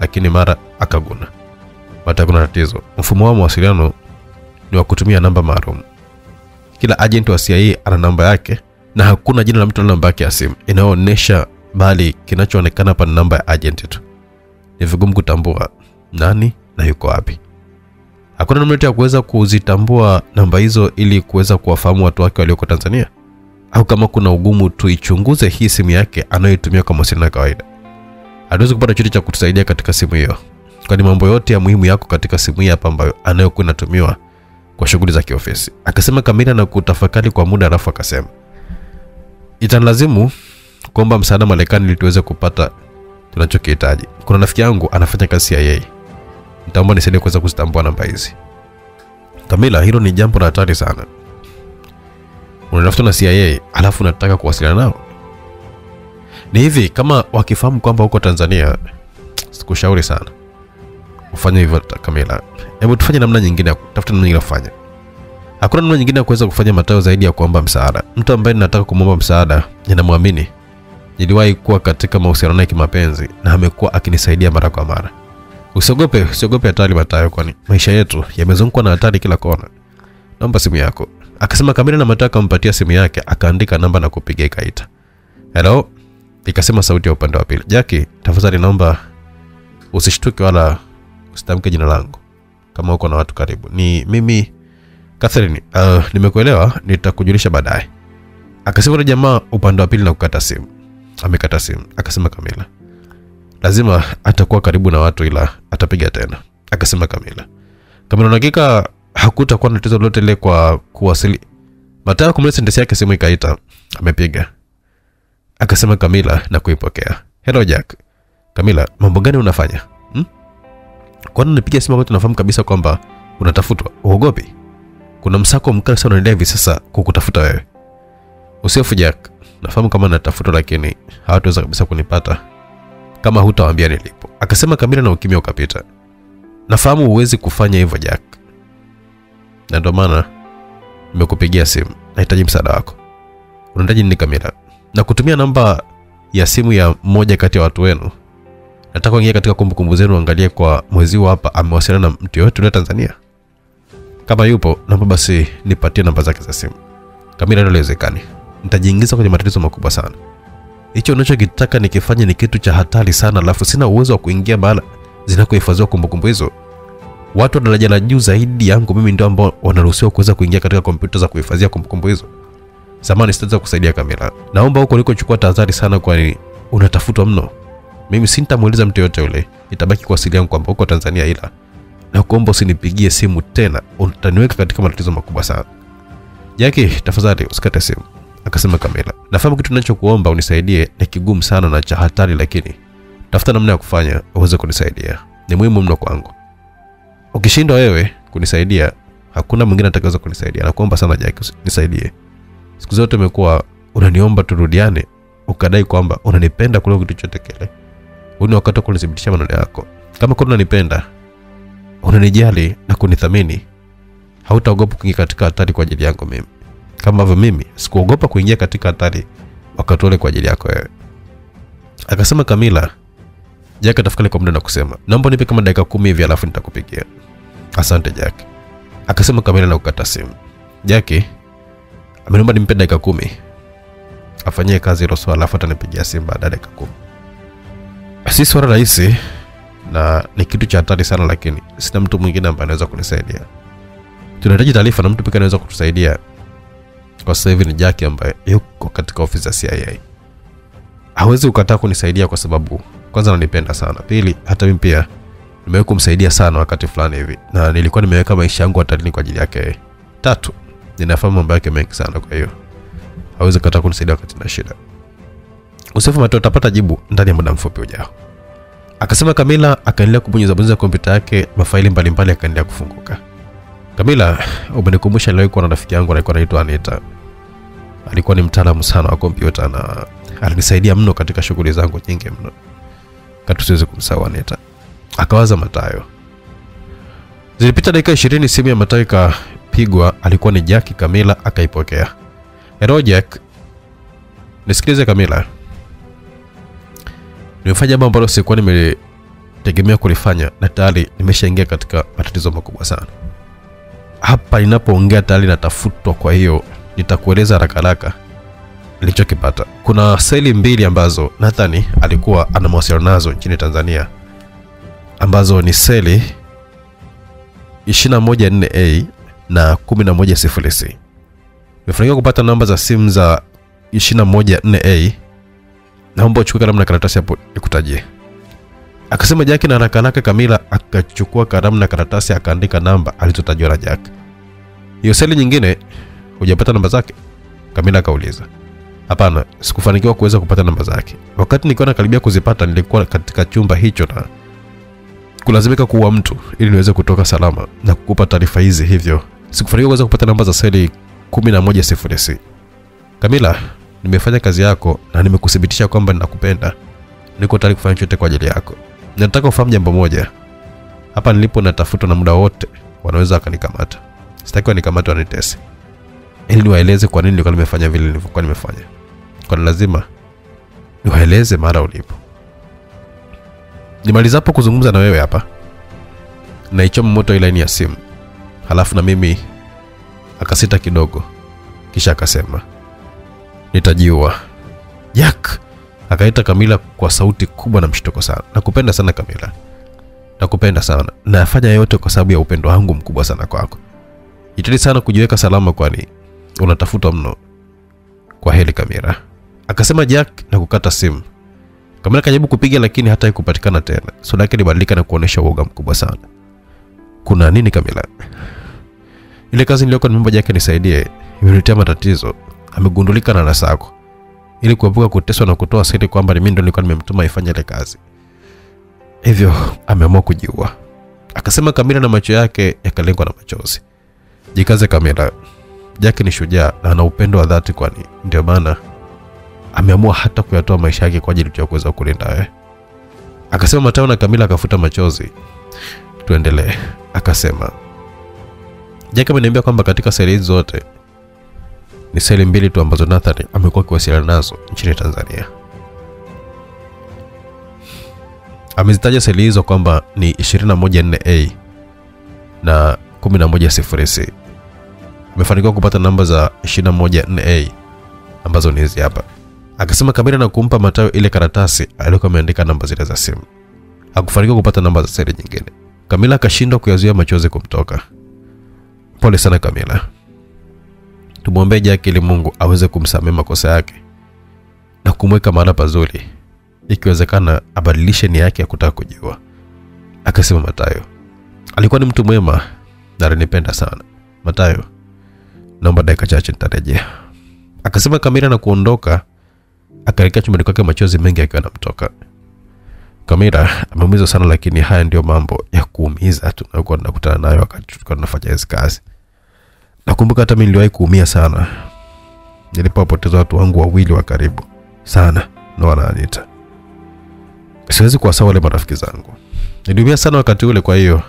lakini mara akaguna. Bata kuna tatizo, mfumo wa mawasiliano ni wa kutumia namba maalum. Kila agent wa CIA ana namba yake na hakuna jina la mtu na namba yake ya simu inayoonyesha, bali kinachoonekana ni namba ya agent tu. Ni vigumu kutambua nani na yuko wapi. Hakuna namna ya kuweza kuzitambua namba hizo ili kuweza kuwafahamu watu wake walioko Tanzania, au kama kuna ugumu, tuichunguze hii simu yake anayoitumia kwa mawasiliano ya kawaida. Hatuwezi kupata chochote cha kutusaidia katika simu hiyo, kwani mambo yote ya muhimu yako katika simu hii hapa ambayo anayokuwa inatumiwa kwa shughuli za kiofisi. Akasema Kamila na kutafakari kwa muda, alafu akasema itanilazimu kuomba msaada Marekani ili tuweze kupata tunachokihitaji. Kuna rafiki yangu anafanya kazi CIA, nitaomba nisaidie kuweza kuzitambua namba hizi. Kamila, hilo ni jambo la hatari sana. Unatafuta na CIA alafu unataka kuwasiliana nao? Ni hivi, kama wakifahamu kwamba uko Tanzania, sikushauri sana ufanye hivyo Kamila. Hebu tufanye namna nyingine, tafuta namna nyingine ya kufanya. Hakuna namna nyingine ya kuweza kufanya Matayo zaidi ya kuomba msaada. Mtu ambaye ninataka kumwomba msaada, ninamwamini. Niliwahi kuwa katika mahusiano naye kimapenzi na amekuwa akinisaidia mara kwa mara. Usiogope, usiogope hatari Matayo, kwani maisha yetu yamezungukwa na hatari kila kona. Naomba simu yako. Akasema Kamila na Matayo akampatia simu yake, akaandika namba na kupiga ikaita. Hello? Ikasema sauti ya upande wa pili. Jackie, tafadhali naomba usishtuke wala usitamke jina langu kama uko na watu karibu. Ni mimi Catherine. Uh, nimekuelewa, nitakujulisha baadaye. Akasema yule jamaa upande wa pili na kukata simu. Amekata simu. Akasema Kamila, lazima atakuwa karibu na watu, ila atapiga tena. Akasema Kamila. Kamila, hakika hakutakuwa na tatizo lolote ile kwa kuwasili. mataa kumaliza sentensi yake, simu ikaita. Amepiga. Akasema Kamila na kuipokea. Hello Jack. Kamila, mambo gani unafanya? Hmm? Kwani unapiga simu wakati unafahamu kabisa kwamba unatafutwa? Uogopi? Kuna msako mkali sana unaendelea hivi sasa kukutafuta wewe. Usihofu Jack, nafahamu kama natafutwa, lakini hawataweza kabisa kunipata kama hutawaambia nilipo. Akasema Kamila na ukimya ukapita. Nafahamu huwezi kufanya hivyo Jack, na ndio maana nimekupigia simu. Nahitaji msaada wako. Unahitaji nini Kamila? Na kutumia namba ya simu ya mmoja kati ya watu wenu nataka kuingia katika kumbukumbu zenu, angalie kwa mwezi huu hapa amewasiliana na mtu yoyote yule Tanzania. Kama yupo, naomba basi nipatie namba zake za simu. Kamila, hilo haliwezekani, nitajiingiza kwenye matatizo makubwa sana. Hicho unachokitaka nikifanye ni kitu cha hatari sana, alafu sina uwezo wa kuingia mahala zinakohifadhiwa kumbukumbu hizo. Watu wa daraja la juu zaidi yangu mimi ndio ambao wanaruhusiwa kuweza kuingia katika kompyuta za kuhifadhia kumbukumbu hizo. Samani, sitaweza kusaidia Kamila. Naomba huko ulikochukua tahadhari sana, kwani unatafutwa mno. Mimi sintamweleza mtu yoyote yule, itabaki kwa asili yangu kwamba uko Tanzania, ila na kuomba usinipigie simu tena, utaniweka katika matatizo makubwa sana. Jackie, tafadhali usikate simu. Akasema Kamila, nafahamu kitu ninachokuomba unisaidie ni kigumu sana na cha hatari, lakini tafuta namna ya kufanya uweze kunisaidia. Ni muhimu mno kwangu. Ukishindwa wewe kunisaidia, hakuna mwingine atakayeweza kunisaidia. Nakuomba sana Jackie, nisaidie. Siku zote umekuwa unaniomba turudiane, ukadai kwamba unanipenda kuliko kitu chochote kile. Huu ni wakati wa kunithibitisha maneno yako. Kama kweli unanipenda, unanijali na kunithamini, hautaogopa kuingia katika hatari kwa ajili yangu mimi, kama ambavyo mimi sikuogopa kuingia katika hatari wakati ule kwa ajili yako wewe. Akasema Kamila. Jack atafakari kwa muda na kusema, naomba nipe kama dakika kumi hivi alafu nitakupigia. Asante Jack. Akasema Kamila na kukata simu. Jack ameniomba nimpe dakika kumi afanyie kazi hilo swala alafu atanipigia simu baada ya dakika kumi. Si swala rahisi na ni kitu cha hatari sana, lakini sina mtu mwingine ambaye anaweza kunisaidia. Tunahitaji taarifa na mtu pekee anaweza kutusaidia kwa sasa hivi ni Jaki ambaye yuko katika ofisi ya CIA. Hawezi kukataa kunisaidia kwa sababu kwanza ananipenda sana, pili hata mimi pia nimewahi kumsaidia sana wakati fulani hivi na nilikuwa nimeweka maisha yangu hatarini kwa ajili yake. Tatu ninafahamu mambo yake mengi sana kwa hiyo hawezi kukataa kunisaidia wakati na shida. Usifu mateo utapata jibu ndani ya muda mfupi ujao. Akasema kamila akaendelea kubonyeza bonyeza kompyuta yake mafaili mbalimbali yakaendelea kufunguka kamila umenikumbusha leo kuwa na rafiki yangu alikuwa anaitwa anita. Alikuwa ni mtaalamu sana wa kompyuta na alinisaidia mno katika shughuli zangu nyingi mno. Katu siwezi kumsahau anita. Akawaza matayo. Zilipita dakika ishirini simu ya matayo ikapigwa alikuwa ni Jack. kamila akaipokea. Hello jack. Nisikilize kamila. Nimefanya jambo ambalo sikuwa nimetegemea kulifanya na tayari nimeshaingia katika matatizo makubwa sana hapa ninapoongea tayari natafutwa kwa hiyo nitakueleza haraka haraka nilichokipata. Kuna seli mbili ambazo nathani alikuwa ana mawasiliano nazo nchini tanzania ambazo ni seli 214a na 110c nimefanikiwa kupata namba za simu za 214a naomba uchukue kalamu na karatasi hapo nikutajie akasema Jack na haraka haraka kamila akachukua kalamu na karatasi akaandika namba alizotajwa na jack. Hiyo seli nyingine hujapata namba zake? Kamila akauliza. Hapana sikufanikiwa kuweza kupata namba zake. Wakati nikiwa nakaribia kuzipata nilikuwa katika chumba hicho na kulazimika kuua mtu ili niweze kutoka salama na kukupa taarifa hizi hivyo. Sikufanikiwa kuweza kupata namba za seli 110c kamila nimefanya kazi yako na nimekuthibitisha kwamba ninakupenda. Niko tayari kufanya chochote kwa ajili yako nataka ufahamu jambo moja. Hapa nilipo natafutwa na muda wote wanaweza wakanikamata. Sitaki wanikamata wanitese. Ili niwaeleze kwa nini nilikuwa nimefanya vile nilivyokuwa nimefanya. Kwani lazima niwaeleze mara ulipo. Nimalizapo kuzungumza na wewe hapa naichoma moto ile laini ya simu. Halafu na mimi akasita kidogo kisha akasema nitajiua. Jack akaita kamila kwa sauti kubwa na mshtuko sana. Nakupenda sana kamila nakupenda sana. Nafanya yote kwa sababu ya upendo wangu mkubwa sana kwako. Jitahidi sana kujiweka salama kwani unatafutwa mno. Kwa heli kamila akasema jack na kukata simu. Kamila kajaribu kupiga lakini hata ikupatikana tena. Sura yake ilibadilika na kuonesha uoga mkubwa sana. Kuna nini kamila ile kazi niliyokuwa nimeomba jack nisaidie imeniletea matatizo. Amegundulika na nasako ili kuepuka kuteswa na kutoa siri kwamba mimi ndo nilikuwa nimemtuma ifanye ile kazi. Hivyo ameamua kujiua. Akasema kamila na macho yake yakalengwa na machozi. Jikaze kamila Jack ni shujaa na ana upendo wa dhati kwani ndio maana ameamua hata kuyatoa maisha yake kwa ajili ya kuweza kulinda wewe akasema matao na kamila akafuta machozi. Tuendelee. Akasema Jack ameniambia kwamba katika hizi zote ni seli mbili tu ambazo Nathan amekuwa akiwasiliana nazo nchini Tanzania. Amezitaja seli hizo kwamba ni 214A na 110C. Amefanikiwa kupata namba za 214A ambazo ni hizi hapa. Akasema kamera na kumpa Matayo ile karatasi aliyokuwa ameandika namba zile za simu. Hakufanikiwa kupata namba za seli nyingine. Kamila akashindwa kuyazuia machozi kumtoka. Pole sana Kamila tumwombee Jack ili Mungu aweze kumsamehe makosa yake na kumweka mahala pazuri, ikiwezekana abadilishe nia yake ya kutaka kujiua. Akasema Matayo alikuwa ni mtu mwema na alinipenda sana. Matayo, naomba dakika chache nitarejea. Akasema Kamira na kuondoka, akaelekea chumbani kwake, machozi mengi akiwa anamtoka. Kamira ameumizwa sana, lakini haya ndio mambo ya kuumiza tunayokuwa tunakutana nayo wakati tunafanya hizi kazi. Nakumbuka hata mimi niliwahi kuumia sana nilipowapoteza watu wangu wawili wa karibu sana na wanaanita. Siwezi kuwasahau wale marafiki zangu. Niliumia sana wakati ule, kwa hiyo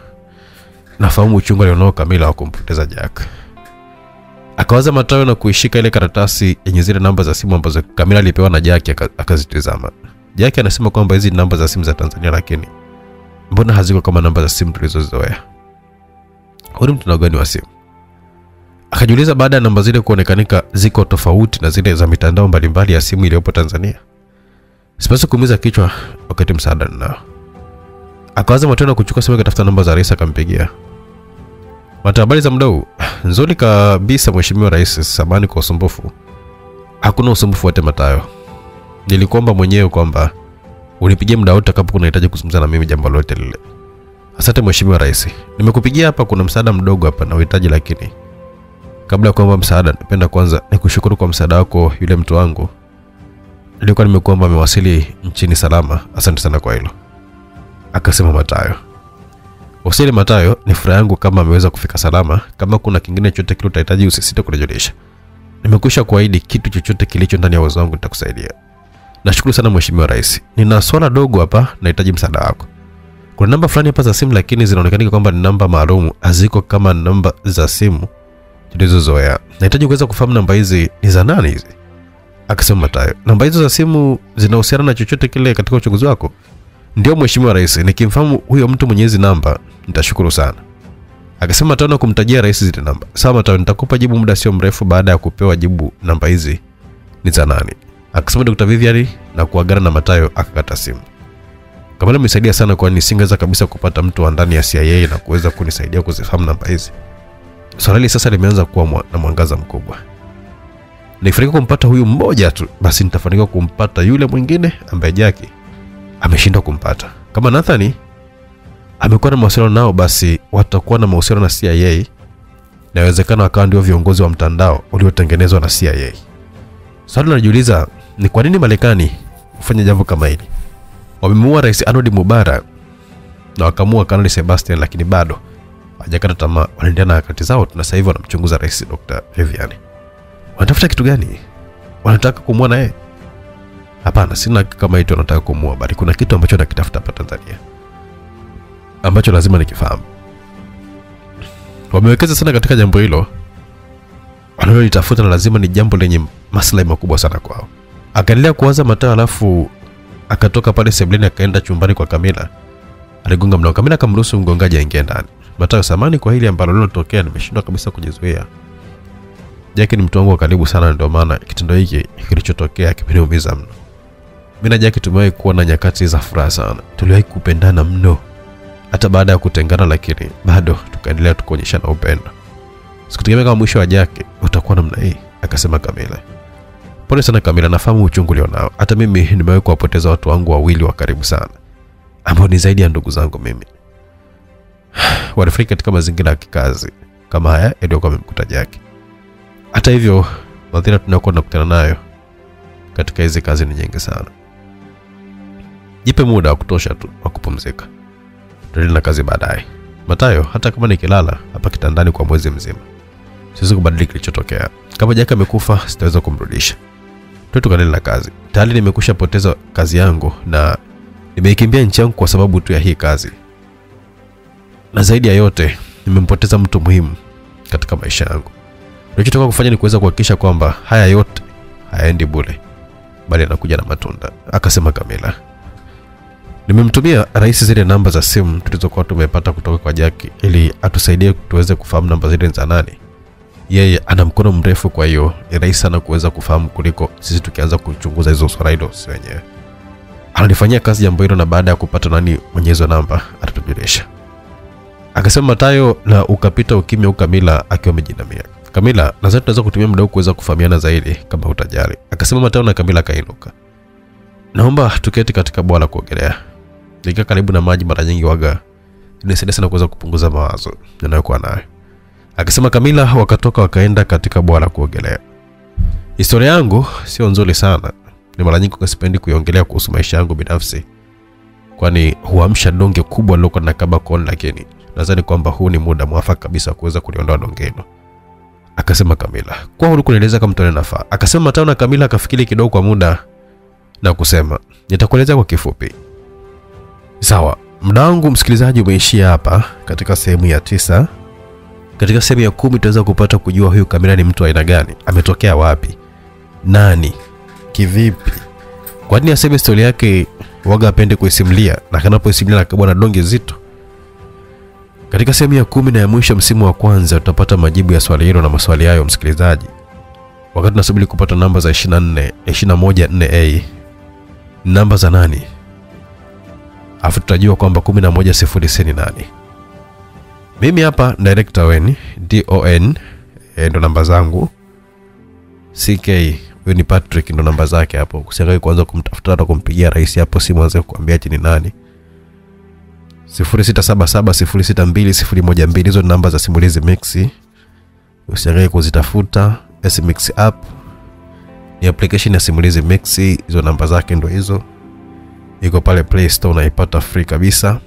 nafahamu uchungu alionao Kamila wa kumpoteza Jack. Akawaza Matayo na kuishika ile karatasi yenye zile namba za simu ambazo Kamila alipewa na Jack, akazitizama. Jack anasema kwamba hizi ni namba za simu za Tanzania, lakini mbona haziko kama namba za simu tulizozoea? Huyu mtandao gani wa simu? Akajiuliza baada ya namba zile kuonekanika ziko tofauti na zile za mitandao mbalimbali ya simu iliyopo Tanzania. Sipasi kuumiza kichwa wakati msaada ninao. Akawaza matendo kuchukua simu akatafuta namba za rais akampigia. Mata, habari za mdau. Nzuri kabisa mheshimiwa rais, samani kwa usumbufu. Hakuna usumbufu wote Matayo. Nilikuomba mwenyewe kwamba unipigie muda wote kapo unahitaji kuzungumza na mimi jambo lolote lile. Asante Mheshimiwa Rais, nimekupigia hapa, kuna msaada mdogo hapa na uhitaji, lakini kabla ya kuomba msaada, napenda kwanza nikushukuru kwa msaada wako. Yule mtu wangu nilikuwa nimekuomba amewasili nchini salama, asante sana kwa hilo. Akasema Matayo, usili Matayo, ni furaha yangu kama ameweza kufika salama. Kama kuna kingine chochote kile utahitaji, usisite kunijulisha. Nimekwisha kuahidi kitu chochote kilicho ndani ya uwezo wangu nitakusaidia. Nashukuru sana Mheshimiwa Rais, nina swala dogo hapa, nahitaji msaada wako. Kuna namba fulani hapa za simu, lakini zinaonekana kwamba ni namba maalum, haziko kama namba za simu tulizozoea. Nahitaji kuweza kufahamu namba hizi ni za nani hizi? Akasema Matayo, namba hizo za simu zinahusiana na chochote kile katika uchunguzi wako? Ndio Mheshimiwa Rais, nikimfahamu huyo mtu mwenye hizi namba nitashukuru sana. Akasema Matayo na kumtajia rais zile namba. Sawa Matayo, nitakupa jibu muda sio mrefu baada ya kupewa jibu namba hizi ni za nani. Akasema Dr. Vivian na kuagana na Matayo akakata simu. Kamala amesaidia sana kwani singeweza kabisa kupata mtu wa ndani ya CIA na kuweza kunisaidia kuzifahamu namba hizi. Swala hili sasa limeanza kuwa mwa, na mwangaza mkubwa. Nikifanikiwa kumpata huyu mmoja tu, basi nitafanikiwa kumpata yule mwingine ambaye Jaki ameshindwa kumpata. Kama Nathani amekuwa na mahusiano nao, basi watakuwa na mahusiano na CIA. Inawezekana wakawa ndio viongozi wa mtandao uliotengenezwa na CIA. Swali najiuliza ni kwa nini Marekani hufanya jambo kama hili? Wamemuua Rais Arnold Mubarak na wakamua Kanali Sebastian, lakini bado hawajakata tamaa, wanaendelea na harakati zao. Tuna sasa hivi wanamchunguza Rais Dr. Vivian. Wanatafuta kitu gani? Wanataka kumua na yeye? Hapana, sina kama eti wanataka kumua, bali kuna kitu ambacho nakitafuta hapa Tanzania ambacho lazima nikifahamu. Wamewekeza sana katika jambo hilo wanalolitafuta, na lazima ni jambo lenye maslahi makubwa sana kwao. Akaendelea kuwaza matao, alafu akatoka pale sebuleni akaenda chumbani kwa Kamila. Aligonga mlango. Kamila akamruhusu mgongaji aingie ndani. Matayo, samani kwa hili ambalo lilotokea, nimeshindwa kabisa kujizuia. Jackie ni mtu wangu wa karibu sana, ndio maana kitendo hiki kilichotokea kimeniumiza mno. Mimi na Jackie tumewahi kuwa na nyakati za furaha sana, tuliwahi kupendana mno hata baada ya kutengana, lakini bado tukaendelea tukuonyeshana upendo. Sikutegemea kama mwisho wa Jackie utakuwa namna hii, akasema Kamila. Pole sana Kamila, nafahamu uchungu ulionao. Hata mimi nimewahi kuwapoteza watu wangu wawili wa karibu sana, ambao ni zaidi ya ndugu zangu mimi. Walifariki katika mazingira ya kikazi kama haya yaliyokuwa amemkuta Jackie. Hata hivyo, madhira tunayokuwa tunakutana nayo katika hizi kazi ni nyingi sana. Jipe muda wa kutosha tu wa kupumzika, tuendelee na kazi baadaye. Matayo, hata kama nikilala hapa kitandani kwa mwezi mzima, siwezi kubadili kilichotokea. Kama Jackie amekufa, sitaweza kumrudisha. Tu na kazi. Tayari nimekusha poteza kazi yangu na nimeikimbia nchi yangu kwa sababu tu ya hii kazi, na zaidi ya yote nimempoteza mtu muhimu katika maisha yangu. Nilichotaka kufanya ni kuweza kuhakikisha kwamba haya yote hayaendi bure, bali yanakuja na matunda, akasema Kamila. Nimemtumia rais zile namba za simu tulizokuwa tumepata kutoka kwa Jaki ili atusaidie tuweze kufahamu namba zile za nani. Yeye ana mkono mrefu, kwa hiyo ni rahisi sana kuweza kufahamu kuliko sisi tukianza kuchunguza hizo swala hilo wenyewe. Analifanyia kazi jambo hilo, na baada ya kupata nani mwenyezo namba atatujulisha, akasema Matayo, na ukapita ukimya, huku Kamila akiwa amejinamia. Kamila, nadhani tunaweza kutumia muda huu kuweza kufahamiana zaidi kama hutajali, akasema Matayo, na Kamila akainuka. Naomba tuketi katika bwawa la kuogelea. Nikiwa karibu na maji mara nyingi waga inasaidia sana kuweza kupunguza mawazo yanayokuwa nayo, akasema Kamila. Wakatoka wakaenda katika bwawa la kuogelea. Historia yangu sio nzuri sana, ni mara nyingi sipendi kuiongelea kuhusu maisha yangu binafsi, kwani huamsha donge kubwa lilokuwa na kaba kooni, lakini nadhani kwamba huu ni muda mwafaka kabisa kuweza kuliondoa donge hilo, akasema Kamila. Kwa huru kunieleza kama mtu nafaa, akasema Matayo, na Kamila akafikiri kidogo kwa muda na kusema nitakueleza kwa kifupi. Sawa, muda wangu msikilizaji umeishia hapa katika sehemu ya tisa. Katika sehemu ya kumi tutaweza kupata kujua huyu Kamila ni mtu aina gani, ametokea wapi, nani, kivipi, kwa nini aseme stori yake waga apende kuisimulia, na kanapoisimulia nakabwa na donge zito. Katika sehemu ya kumi na ya mwisho msimu wa kwanza tutapata majibu ya swali hilo na maswali hayo msikilizaji, wakati tunasubiri kupata namba za 24 21 4a namba za nani afu tutajua kwamba 11 sifuri si ni nani. Mimi hapa director wen don e, ndo namba zangu. ck huyo ni Patrick, ndo namba zake hapo. Usiangalie kuanza kumtafuta hata kumpigia rais hapo simu anze kukuambia ati ni nani. 0677062012 hizo ni namba za simulizi Mix. usiangalie kuzitafuta smix app ni application ya simulizi Mix, hizo namba zake ndo hizo iko pale play store unaipata free kabisa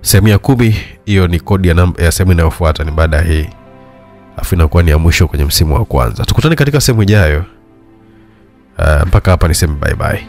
sehemu ya kumi hiyo ni kodi ya, ya sehemu inayofuata ni baada ya hii afu inakuwa ni ya mwisho kwenye msimu wa kwanza. Tukutane katika sehemu ijayo. Uh, mpaka hapa niseme bye bye